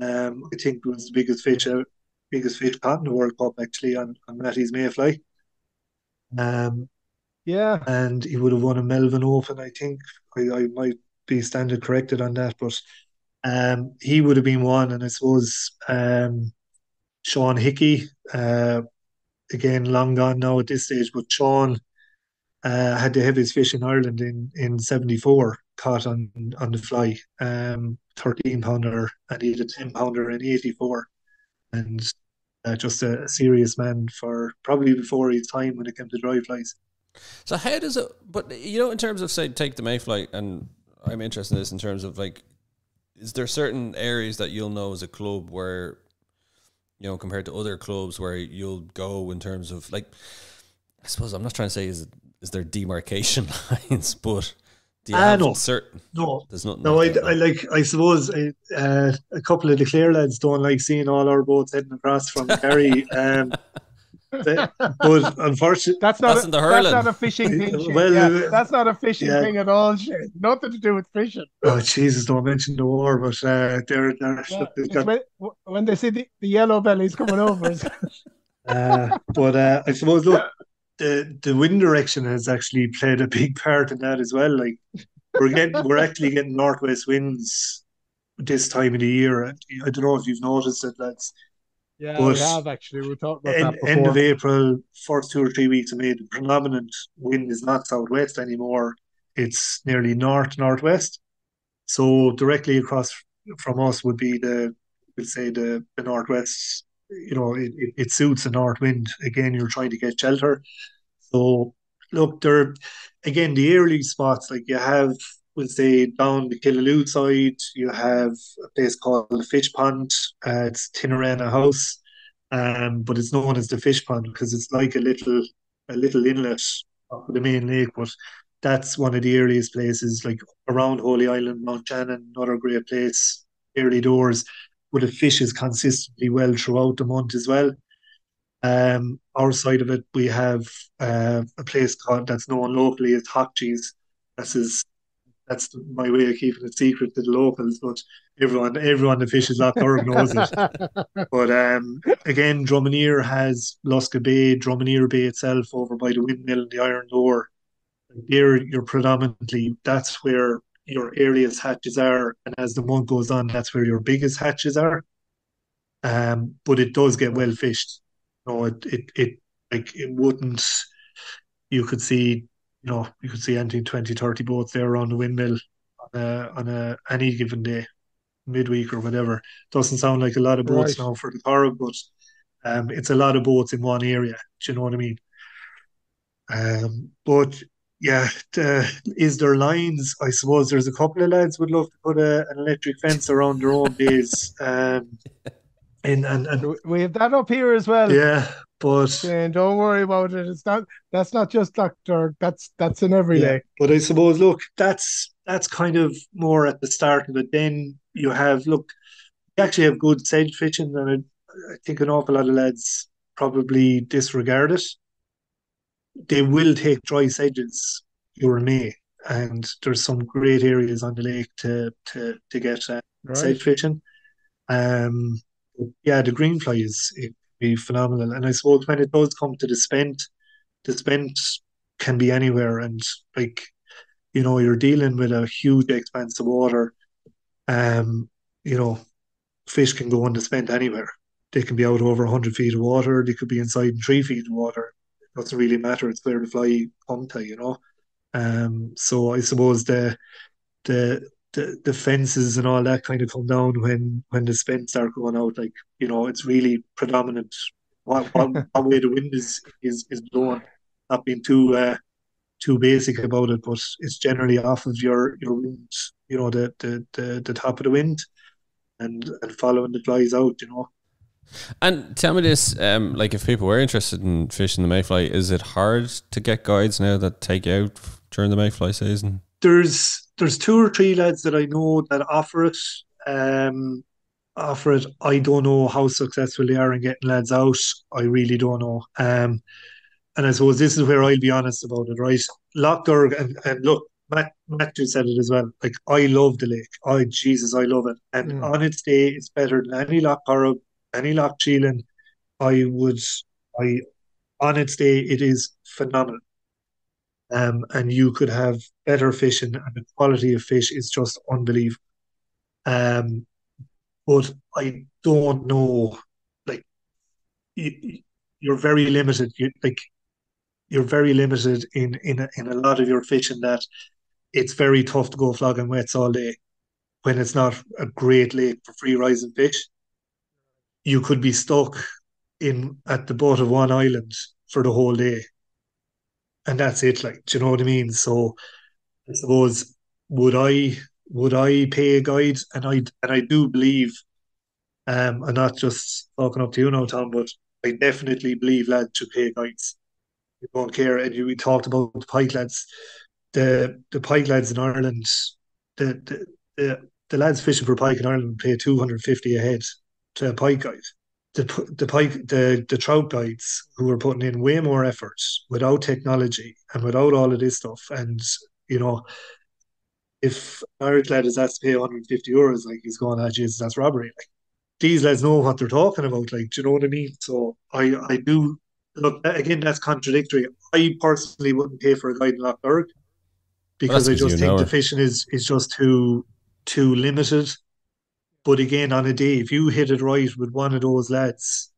Um, I think it was the biggest fish, out- biggest fish caught in the World Cup actually on on Matty's Mayfly. Um, yeah. and he would have won a Melvin Open, I think. I, I might be standard corrected on that, but um, he would have been one, and I suppose um, Sean Hickey, uh, again, long gone now at this stage, but Sean uh, had the heaviest fish in Ireland in, in 74, caught on, on the fly, um, 13 pounder, and he had a 10 pounder in 84. And uh, just a, a serious man for probably before his time when it came to dry flies. So how does it? But you know, in terms of say, take the Mayfly, and I'm interested in this in terms of like, is there certain areas that you'll know as a club where, you know, compared to other clubs where you'll go in terms of like, I suppose I'm not trying to say is is there demarcation lines, but do you have no. certain? No, There's nothing. No, I, like I like. I suppose I, uh, a couple of the Clare lads don't like seeing all our boats heading across from Kerry. Um, but unfortunately, That's not That's a, in the that's not a fishing thing. Well, yeah, uh, that's not a fishing yeah. thing at all. Shane. Nothing to do with fishing. oh Jesus, don't mention the war. But uh, they're they're Yeah, look, they've it's got, when, when they see the, the yellow bellies coming over. it's- uh, but uh, I suppose look, the the wind direction has actually played a big part in that as well. Like we're getting, we're actually getting northwest winds this time of the year. I don't know if you've noticed it, lads. Yeah, But we have actually. We talked about end, that end of. April, first two or three weeks of May, the predominant wind is not southwest anymore. It's nearly north northwest. So directly across from us would be the, we'll say the the northwest. You know, it, it, it suits the north wind. Again, you're trying to get shelter. So look, there again the early spots like you have, we'll say down the Killaloe side, you have a place called the Fish Pond. Uh, it's Tinarana House um, but it's known as the fish pond because it's like a little a little inlet off of the main lake. But that's one of the earliest places, like around Holy Island, Mount Shannon, another great place, early doors, where the fish is consistently well throughout the month as well. Um, our side of it, we have uh, a place called that's known locally as Hockcheese. That's is that's my way of keeping it secret to the locals, but everyone everyone that fishes Lough Derg knows it. But um, again, Dromineer has Luska Bay, Dromineer Bay itself over by the windmill and the Iron Door. There, you're predominantly that's where your earliest hatches are, and as the month goes on, that's where your biggest hatches are. Um, but it does get well fished. No, it it it like it wouldn't. You could see, you know, you could see anything 20, 30 boats there around the windmill on a on a any given day midweek or whatever. Doesn't sound like a lot of boats Right. now for the Corrib, but um, it's a lot of boats in one area. Do you know what I mean? Um, but yeah, the, is there lines? I suppose there's a couple of lads would love to put a, an electric fence around their own bays. Um, and, and, and We- have that up here as well. yeah, but Shane, don't worry about it. It's not. That's not just Doctor. That's that's in every Yeah, but I suppose look, that's that's kind of more at the start of it. Then you have look, you actually have good sedge fishing, and I, I think an awful lot of lads probably disregard it. They will take dry sedges during May, and there's some great areas on the lake to to to get uh, Right. sedge fishing. Um, yeah, the green fly is be phenomenal, and I suppose when it does come to the spent, the spent can be anywhere, and like you know, you're dealing with a huge expanse of water. Um, you know, fish can go on the spent anywhere. They can be out over 100 feet of water. They could be inside in three feet of water. It doesn't really matter. It's where the fly come to, you know. Um, so I suppose the the the, the fences and all that kind of come down when when the spent start going out. Like you know, it's really predominant what what, what way the wind is is is blowing. Not being too uh, too basic about it, but it's generally off of your your wind, you know, the the the, the top of the wind, and and following the flies out, you know. And tell me this: um, like, if people were interested in fishing the mayfly, is it hard to get guides now that take you out during the mayfly season? There's there's two or three lads that I know that offer it. Um, offer it. I don't know how successful they are in getting lads out. I really don't know. Um, and I suppose this is where I'll be honest about it, right? Lough Derg, and, and look, Matt, Matt just said it as well. Like, I love the lake. Oh, Jesus, I love it. And mm. on its day, it's better than any Lough Corrib, any Sheelin. I would, I, on its day, it is phenomenal. Um, and you could have better fishing, and the quality of fish is just unbelievable. Um, but I don't know, like, you, you're very limited. You, like, you're very limited in in a, in a lot of your fishing that it's very tough to go flogging wets all day when it's not a great lake for free rising fish. You could be stuck in at the butt of one island for the whole day. And that's it, like, do you know what I mean? So I suppose would I would I pay a guide? And I and I do believe um I'm not just talking up to you now, Tom, but I definitely believe lads should pay guides you don't care. And we talked about the pike lads, the the pike lads in Ireland, the the, the, the lads fishing for pike in Ireland pay two hundred fifty a head to a pike guide. The the pike the the trout guides who are putting in way more effort without technology and without all of this stuff, and you know. If Irish lad is asked to pay 150 euros, like he's going, ah, Jesus, that's robbery. Like, these lads know what they're talking about. Like, do you know what I mean? So I, I do look again that's contradictory. I personally wouldn't pay for a guide in Lough Derg because I just think the fishing is is just too too limited. But again, on a day, if you hit it right with one of those lads,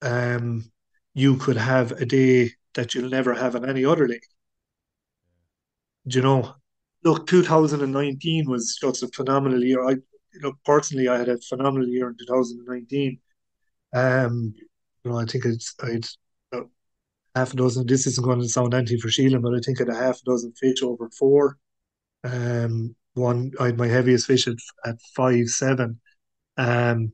um, you could have a day that you'll never have on any other day. Do you know? Look, 2019 was just a phenomenal year. I, know, personally, I had a phenomenal year in 2019. Um, you know, I think it's I'd half a dozen. This isn't going to sound anti for Sheelin, but I think at a half a dozen fish over four. Um, one I had my heaviest fish at, at five seven. Um,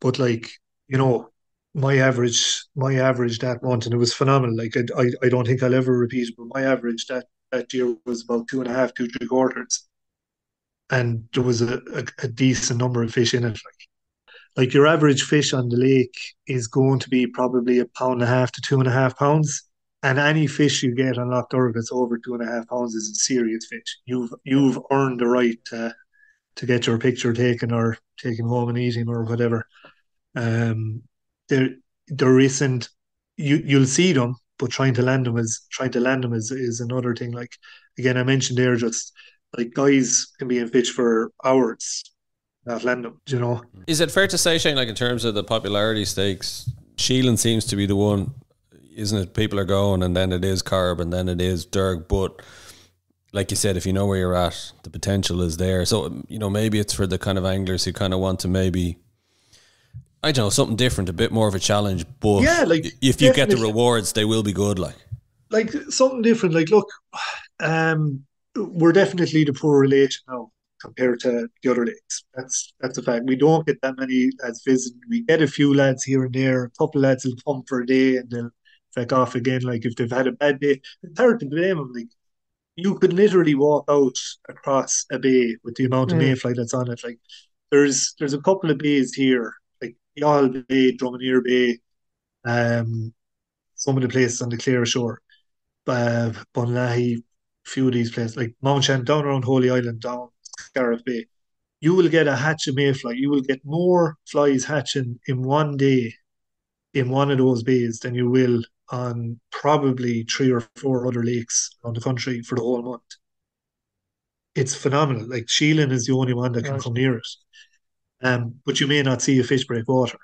but like you know, my average, my average that month, and it was phenomenal. Like I, I, I don't think I'll ever repeat it, but my average that that year was about two and a half, two three quarters, and there was a, a, a decent number of fish in it. Like like your average fish on the lake is going to be probably a pound and a half to two and a half pounds. And any fish you get on Lough Derg that's over two and a half pounds is a serious fish. You've you've earned the right to to get your picture taken or taken home and eating or whatever. Um, there there isn't you you'll see them, but trying to land them is trying to land them is is another thing. Like again, I mentioned there just like guys can be in fish for hours not lend them. You know, is it fair to say, Shane, like in terms of the popularity stakes, Sheelin seems to be the one, isn't it? People are going, and then it is Corrib, and then it is Derg, but. Like you said, if you know where you're at, the potential is there. So you know maybe it's for the kind of anglers who kind of want to maybe I don't know something different, a bit more of a challenge. But yeah, like if you get the rewards, they will be good. Like like something different. Like look, um, we're definitely the poor relation now compared to the other leagues. That's that's a fact. We don't get that many lads visiting. We get a few lads here and there. A couple of lads will come for a day and they'll feck off again. Like if they've had a bad day, it's hard to blame them. Like you could literally walk out across a bay with the amount of mm. mayfly that's on it. Like there's there's a couple of bays here, like Youghal Bay, Dromineer Bay, um, some of the places on the Clare Shore, uh, Bunlahy, few of these places like Mount Shannon, down around Holy Island, down Scariff Bay, you will get a hatch of mayfly. You will get more flies hatching in one day in one of those bays than you will on probably three or four other lakes on the country for the whole month. It's phenomenal. Like Sheelin is the only one that can right. come near it. Um, but you may not see a fish break water.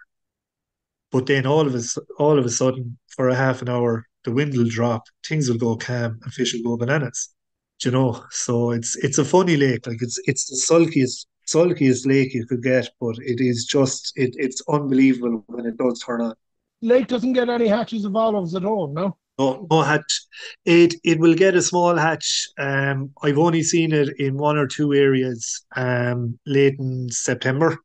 But then all of a all of a sudden, for a half an hour, the wind will drop, things will go calm, and fish will go bananas you know. So it's it's a funny lake. Like it's it's the sulkiest sulkiest lake you could get, but it is just it it's unbelievable when it does turn on. Lake doesn't get any hatches of olives at all, no. No, no hatch. It it will get a small hatch. Um, I've only seen it in one or two areas. Um, late in September.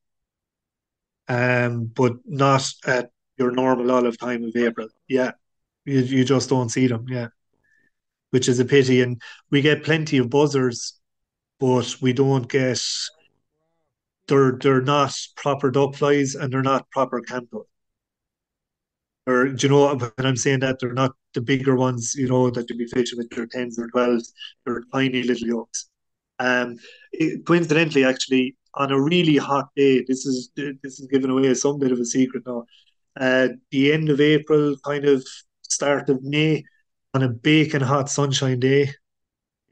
um, but not at your normal olive time of April. Yeah, you, you just don't see them. Yeah, which is a pity. And we get plenty of buzzers, but we don't get. They're they're not proper duck flies and they're not proper Campbell. Or do you know when I'm saying that they're not the bigger ones, you know, that you'd be fishing with their tens or twelves, they're tiny little yolks. Um, coincidentally, actually, on a really hot day, this is this is giving away some bit of a secret now. Uh, the end of April, kind of start of May, on a baking hot sunshine day,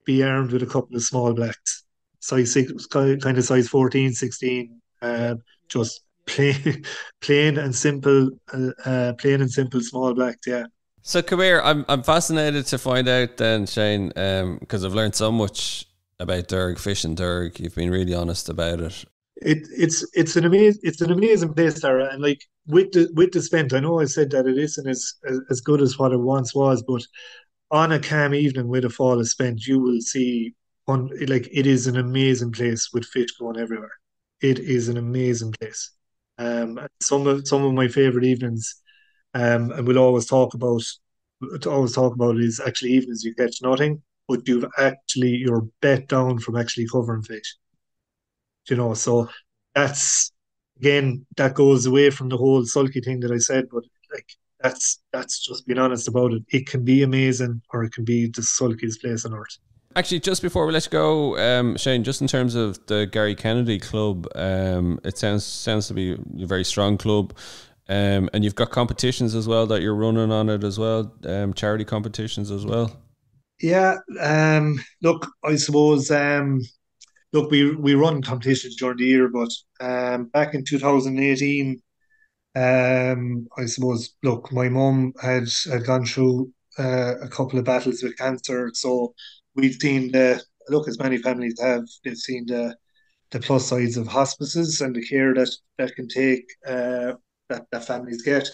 be armed with a couple of small blacks, size six, kind of size 14, 16, uh, just plain, plain and simple, uh, uh, plain and simple small black. Yeah. So come here, I'm I'm fascinated to find out then, Shane, because um, I've learned so much about Derg, fishing Derg. You've been really honest about it. It it's it's an amazing it's an amazing place, Sarah, and like with the with the spent. I know I said that it isn't as as good as what it once was, but on a calm evening with a fall of spent, you will see on like it is an amazing place with fish going everywhere. It is an amazing place. Um, some of some of my favorite evenings, um, and we'll always talk about to always talk about is actually evenings you catch nothing but you've actually you're bet down from actually covering fish. You know, so that's again that goes away from the whole sulky thing that I said, but like that's that's just being honest about it. It can be amazing or it can be the sulkiest place on earth. Actually, just before we let you go, um, Shane, just in terms of the Garrykennedy Club, um, it sounds sounds to be a very strong club. Um, and you've got competitions as well that you're running on it as well, um, charity competitions as well. Yeah, um, look, I suppose, um, look, we we run competitions during the year, but back in 2018, um, I suppose, look, my mum had had gone through uh, a couple of battles with cancer, so we've seen the look as many families have. They've seen the the plus sides of hospices and the care that that can take uh, that that families get.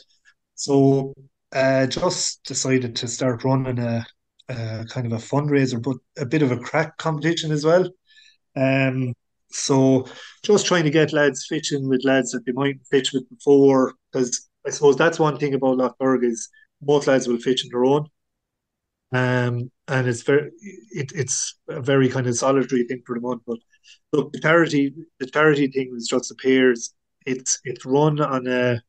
So, uh, just decided to start running a uh, kind of a fundraiser, but a bit of a crack competition as well. Um, so just trying to get lads fishing with lads that they might fish with before, because I suppose that's one thing about Lough Derg is most lads will fish on their own. Um, and it's very it, it's a very kind of solitary thing for the month. But look, the charity the charity thing is just appears. It's it's run on a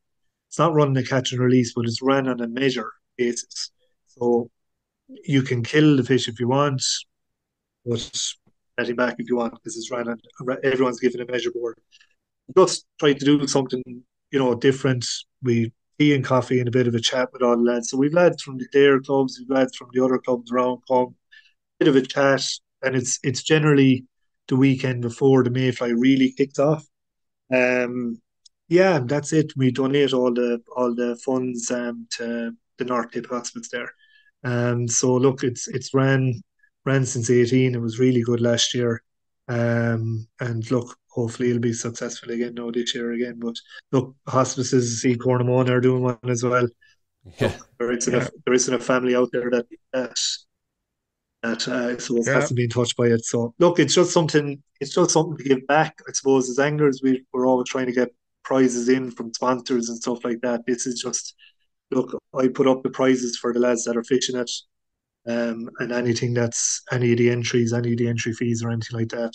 it's not run a catch and release, but it's run on a measure basis. So you can kill the fish if you want, but let him back if you want because it's random. Everyone's given a measure board. Just try to do something, you know, different. We tea and coffee and a bit of a chat with all the lads. So we've lads from the Clare clubs, we've lads from the other clubs around come, bit of a chat, and it's it's generally the weekend before the Mayfly really kicks off. Um, yeah, that's it. We donate all the all the funds um, to the North Tip Hospice there. Um, so look, it's it's ran ran since eighteen. It was really good last year. Um, and look, hopefully it'll be successful again now this year again. But look, hospices, see Cornamona are doing one as well. Yeah, look, there isn't yeah. a there isn't a family out there that that that uh, I suppose yeah. hasn't been touched by it. So look, it's just something. It's just something to give back. I suppose as anglers, we we're always trying to get prizes in from sponsors and stuff like that. This is just look, I put up the prizes for the lads that are fishing it, um, and anything that's any of the entries, any of the entry fees or anything like that,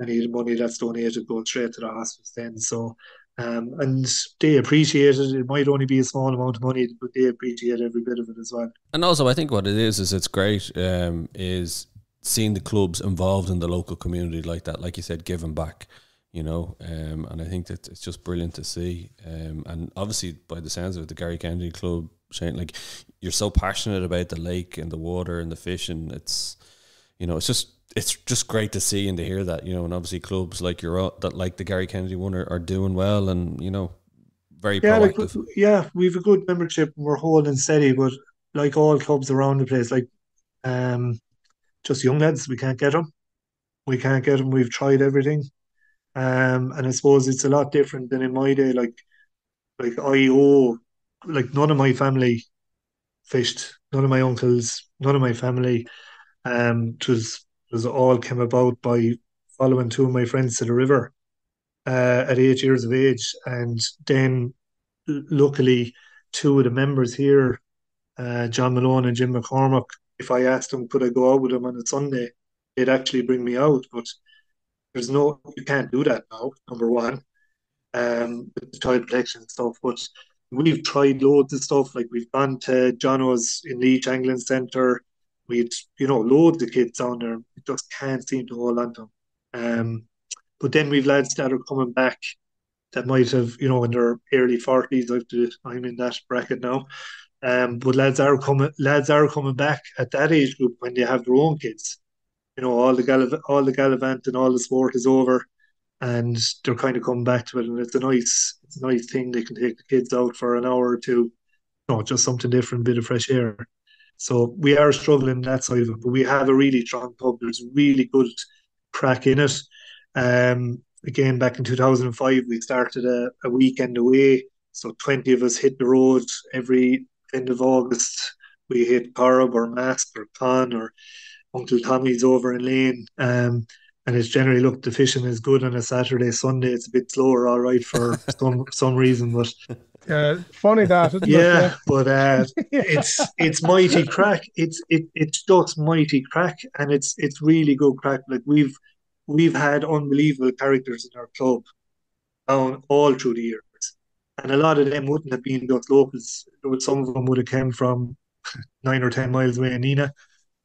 any of the money that's donated goes straight to the hospice then. So, um, and they appreciate it. It might only be a small amount of money, but they appreciate every bit of it as well. And also, I think what it is is it's great. Um, is seeing the clubs involved in the local community like that, like you said, giving back you know, um, and I think that it's just brilliant to see. Um, and obviously, by the sounds of it, the Garrykennedy Club, Shane, like you're so passionate about the lake and the water and the fish, and it's, you know, it's just it's just great to see and to hear that, you know, and obviously clubs like your that like the Garrykennedy one are, are doing well, and you know, very yeah, proactive. Like, yeah, we've a good membership and we're holding steady, but like all clubs around the place, like um, just young lads, we can't get them. We can't get them. We've tried everything um, and I suppose it's a lot different than in my day. Like, like I owe, like none of my family fished. None of my uncles, none of my family. Um, it was it was all came about by following two of my friends to the river. uh, at eight years of age, and then luckily two of the members here, uh, John Malone and Jim McCormack, if I asked them could I go out with them on a Sunday, they'd actually bring me out. But there's no, you can't do that now. Number one, um, the child protection and stuff. But we've tried loads of stuff. Like we've gone to Jono's in Laois Angling Centre. We'd, you know, loads of kids down there. We just can't seem to hold on to them. Um, but then we've lads that are coming back that might have, you know, in their early forties. I'm in that bracket now. Um, but lads are coming, lads are coming back at that age group when they have their own kids. You know, all the gallivant, all the gallivant and all the sport is over, and they're kind of coming back to it, and it's a nice, it's a nice thing. They can take the kids out for an hour or two, know, just something different, a bit of fresh air. So we are struggling that side of it, but we have a really strong pub. There's really good crack in it. Um, again, back in 2005, we started a, a weekend away. So 20 of us hit the road every end of August. We hit Corrib or Mask or Conn or Uncle Tommy's over in Lane. Um, and it's generally looked the fishing is good on a Saturday, Sunday. It's a bit slower, all right, for some some reason, but uh, funny that, yeah, it? but uh, it's it's mighty crack. It's it it's just mighty crack, and it's it's really good crack. Like we've we've had unbelievable characters in our club down all through the years. And a lot of them wouldn't have been just locals. Some of them would have come from nine or ten miles away in Nenagh,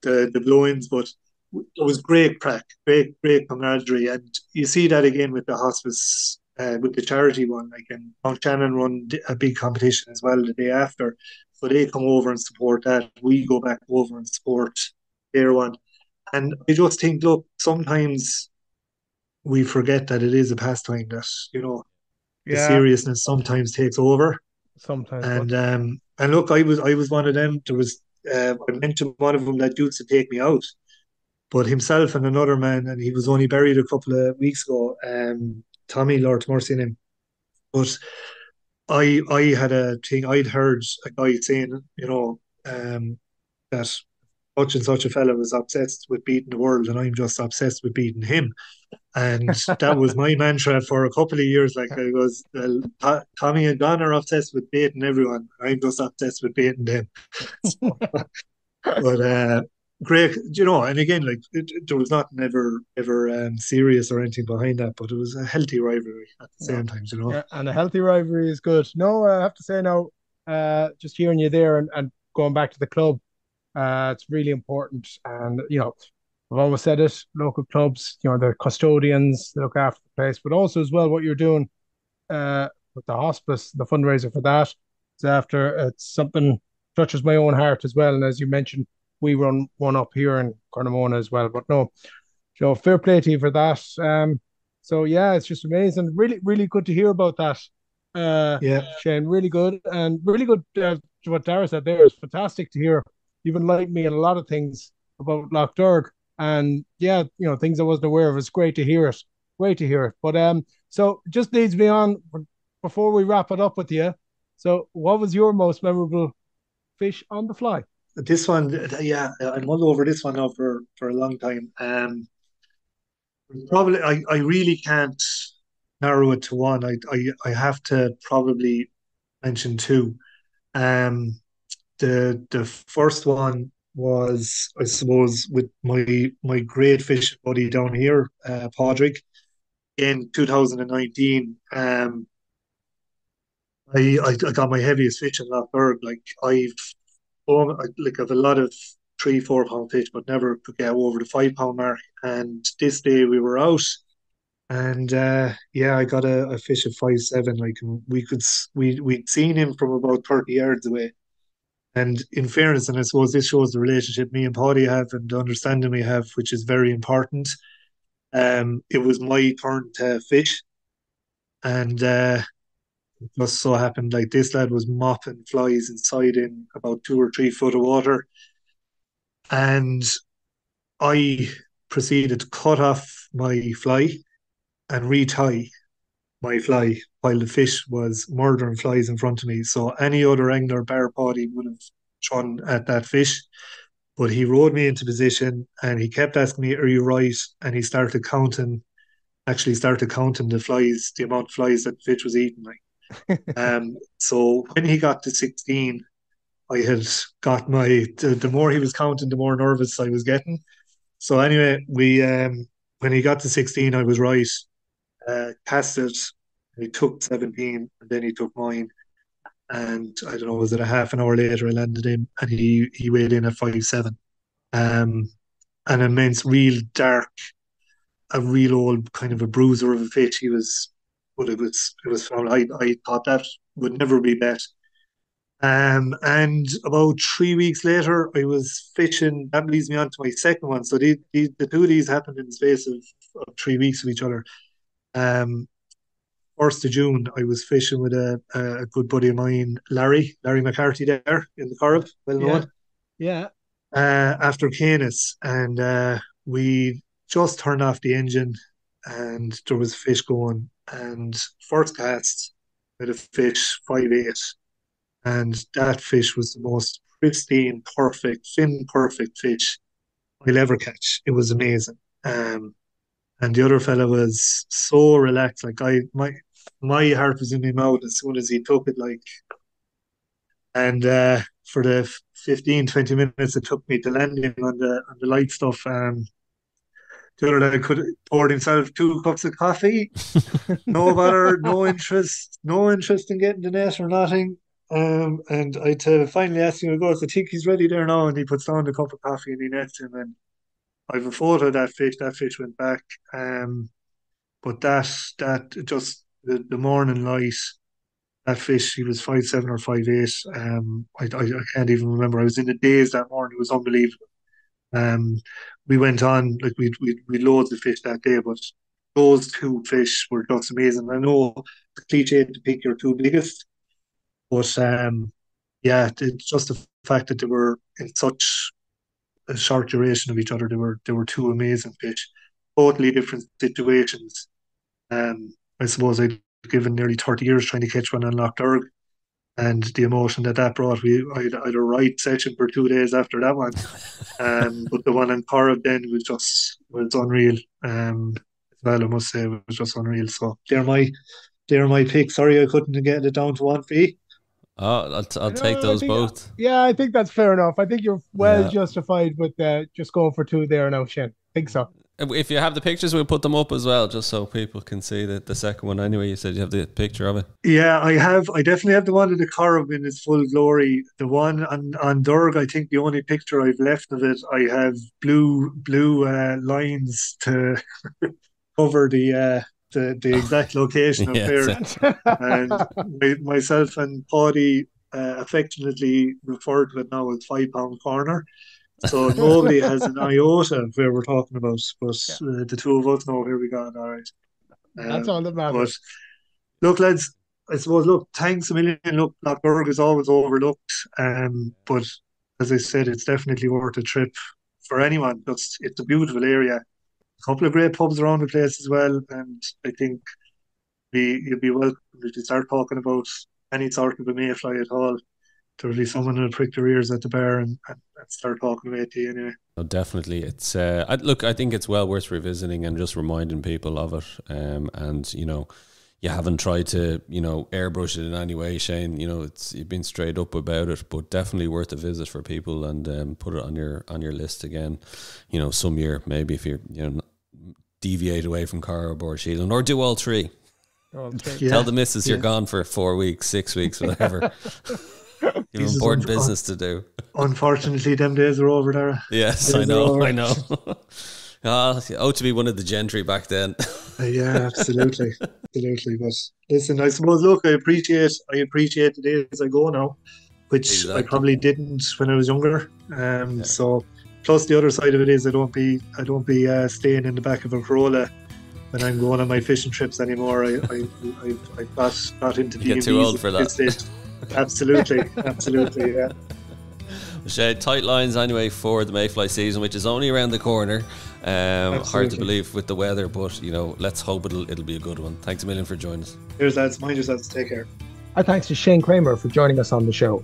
the the blow-ins, but it was great crack, great, great camaraderie. And you see that again with the hospice, uh, with the charity one. Like, and Mount Shannon run a big competition as well the day after. So they come over and support that. We go back over and support their one. And I just think, look, sometimes we forget that it is a pastime that you know yeah. the seriousness sometimes takes over. Sometimes, and um, and look, I was I was one of them. There was uh, I mentioned one of them that used to take me out, but himself and another man, and he was only buried a couple of weeks ago. Um, Tommy Lord mercy him, but I I had a thing. I'd heard a guy saying, you know, um, that such and such a fella was obsessed with beating the world, and I'm just obsessed with beating him. And that was my mantra for a couple of years. Like I was, well, Tommy and Don are obsessed with beating everyone. I'm just obsessed with beating them. but uh, great, you know. And again, like it, there was not never ever um, serious or anything behind that, but it was a healthy rivalry at the same time, you know. Yeah, and a healthy rivalry is good. No, I have to say now, uh, just hearing you there and, and going back to the club uh, it's really important, and you know, I've always said it. Local clubs, you know, they're custodians, they look after the place, but also as well what you're doing uh, with the hospice, the fundraiser for that. It's after it's something touches my own heart as well. And as you mentioned, we run one up here in Cornamona as well. But no, so fair play to you for that. Um, so yeah, it's just amazing. Really, really good to hear about that. Uh, yeah, Shane, really good and really good. Uh, what Dara said there is fantastic to hear you've enlightened me in a lot of things about Lough Derg. And yeah, you know, things I wasn't aware of. It's great to hear it. Great to hear it. But um, so just leads me on before we wrap it up with you. So, what was your most memorable fish on the fly? This one, yeah, I'm all over this one now for, for a long time. Um, probably, I, I really can't narrow it to one. I, I, I have to probably mention two. Um, the the first one was, I suppose, with my my great fishing buddy down here, uh, Padraig, in 2019. Um, I, I, I got my heaviest fish in that bird. Like I've, oh, like I've a lot of three, four pound fish, but never could get over the five pound mark. And this day we were out, and uh, yeah, I got a, a fish of five seven. Like we could, we we'd seen him from about thirty yards away, and in fairness, and I suppose this shows the relationship me and Paddy have and the understanding we have, which is very important. Um, it was my turn to fish, and uh, just so happened like this lad was mopping flies inside in about two or three foot of water, and I proceeded to cut off my fly and retie my fly while the fish was murdering flies in front of me. So any other angler, bar Paddy, would have thrown at that fish. But he rode me into position and he kept asking me, Are you right? And he started counting actually started counting the flies, the amount of flies that fish was eating. Like, um, so when he got to sixteen, I had got my the, the more he was counting, the more nervous I was getting. So anyway, we um, when he got to sixteen, I was right. Uh, casted, he took seventeen, and then he took mine. And I don't know, was it a half an hour later? I landed him, and he he weighed in at five seven. Um, an immense, real dark, a real old kind of a bruiser of a fish. He was, but it was it was I I thought that would never be bet. Um, and about three weeks later, I was fishing. That leads me on to my second one. So the, the, the two of these happened in the space of, of three weeks of each other. Um, first of June, I was fishing with a, a good buddy of mine, Larry, Larry McCarthy, there in the Corrib, well known. Yeah. Uh, after caenis, and uh, we just turned off the engine, and there was fish going. And first cast, with a fish five eight, and that fish was the most pristine, perfect, fin perfect fish I'll ever catch. It was amazing. Um, and the other fella was so relaxed. Like I, my my heart was in my mouth as soon as he took it. Like, and uh, for the 15, 20 minutes it took me to land him on the on the light stuff, um, the other day could poured himself two cups of coffee, no bother, no interest, no interest in getting the net or nothing. Um, and I to finally asked him to go. I think he's ready there now, and he puts down the cup of coffee and he nets him. And I've a photo of that fish. That fish went back. Um, but that that just the, the morning light, that fish he was five seven or five eight. Um, I, I, I can't even remember. I was in the days that morning. It was unbelievable. Um, we went on like we we we loads of fish that day, but those two fish were just amazing. I know the cliche to pick your two biggest, but um, yeah, it's just the fact that they were in such a short duration of each other. They were they were two amazing fish, totally different situations. Um, I suppose I'd given nearly thirty years trying to catch one on Lough Derg, and the emotion that that brought. We I had, I had a right session for two days after that one, um, but the one in Corrib then was just was unreal. Um, as well, I must say, it was just unreal. So they're my they're my picks. Sorry, I couldn't get it down to one fee. Oh, I'll, t- I'll take those think, both. Yeah, I think that's fair enough. I think you're well yeah. justified with uh, just going for two there now, Shin. I think so. If you have the pictures, we'll put them up as well, just so people can see the, the second one. Anyway, you said you have the picture of it. Yeah, I have. I definitely have the one of the Corrib in its full glory. The one on on Derg, I think the only picture I've left of it, I have blue blue uh, lines to cover the uh, the, the exact location of yes. and my, myself and Paddy uh, affectionately referred to it now as Five Pound Corner. So nobody has an iota of where we're talking about, but yeah. uh, the two of us know where we got. All right, um, that's all that matters. But look, lads, I suppose. Look, thanks a million. Look, Derg is always overlooked, um, but as I said, it's definitely worth a trip for anyone. Just it's a beautiful area. A couple of great pubs around the place as well, and I think be you'd be welcome if you start talking about any sort of a mayfly at all there'll be someone who'll prick their ears at the bar and, and, and start talking about you anyway. Oh, definitely. It's uh, I, look. I think it's well worth revisiting and just reminding people of it. Um, and you know, you haven't tried to you know airbrush it in any way, Shane. You know, it's you've been straight up about it, but definitely worth a visit for people and um, put it on your on your list again. You know, some year maybe if you're you know deviate away from Corrib or Sheelin or do all three. All three. Yeah. Tell the missus yeah. you're gone for four weeks, six weeks, whatever. You have important un- business to do. Unfortunately, them days are over there. Yes, I know, I know. Ah, oh, to be one of the gentry back then. uh, yeah, absolutely, absolutely. But listen, I suppose. Look, I appreciate, I appreciate the days I go now, which exactly. I probably didn't when I was younger. Um, yeah. so plus the other side of it is I don't be, I don't be uh, staying in the back of a Corolla when I'm going on my fishing trips anymore. I, I, I, I got got into you get too old for that absolutely, absolutely, yeah. Shed tight lines anyway for the Mayfly season, which is only around the corner. Um, hard to believe with the weather, but you know, let's hope it'll it'll be a good one. Thanks a million for joining us. Here's lads, mind yourselves. Take care. Our thanks to Shane Creamer for joining us on the show.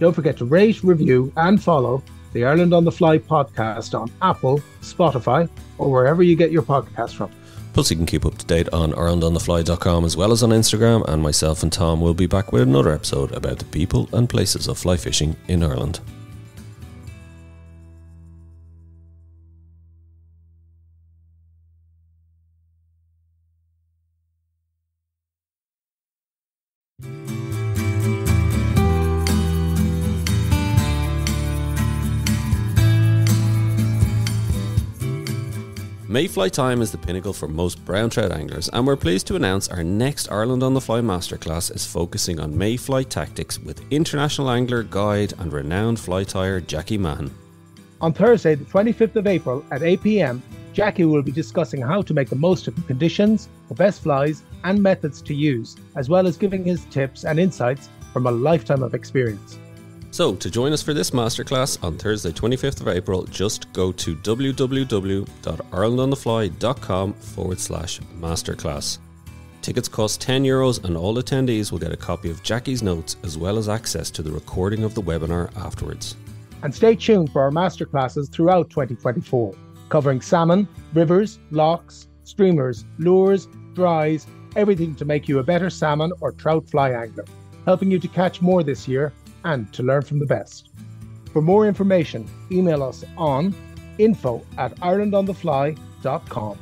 Don't forget to rate, review, and follow the Ireland on the Fly podcast on Apple, Spotify, or wherever you get your podcast from. Plus, you can keep up to date on IrelandOnTheFly.com as well as on Instagram, and myself and Tom will be back with another episode about the people and places of fly fishing in Ireland. Mayfly time is the pinnacle for most brown trout anglers, and we're pleased to announce our next Ireland on the Fly Masterclass is focusing on Mayfly tactics with international angler, guide, and renowned fly tyer Jackie Mahon. On Thursday, the 25th of April at 8 pm, Jackie will be discussing how to make the most of the conditions, the best flies, and methods to use, as well as giving his tips and insights from a lifetime of experience. So, to join us for this masterclass on Thursday, 25th of April, just go to www.irelandonthefly.com forward slash masterclass. Tickets cost 10 euros, and all attendees will get a copy of Jackie's notes as well as access to the recording of the webinar afterwards. And stay tuned for our masterclasses throughout 2024, covering salmon, rivers, loughs, streamers, lures, dries, everything to make you a better salmon or trout fly angler, helping you to catch more this year and to learn from the best. For more information, email us on info at irelandonthefly.com.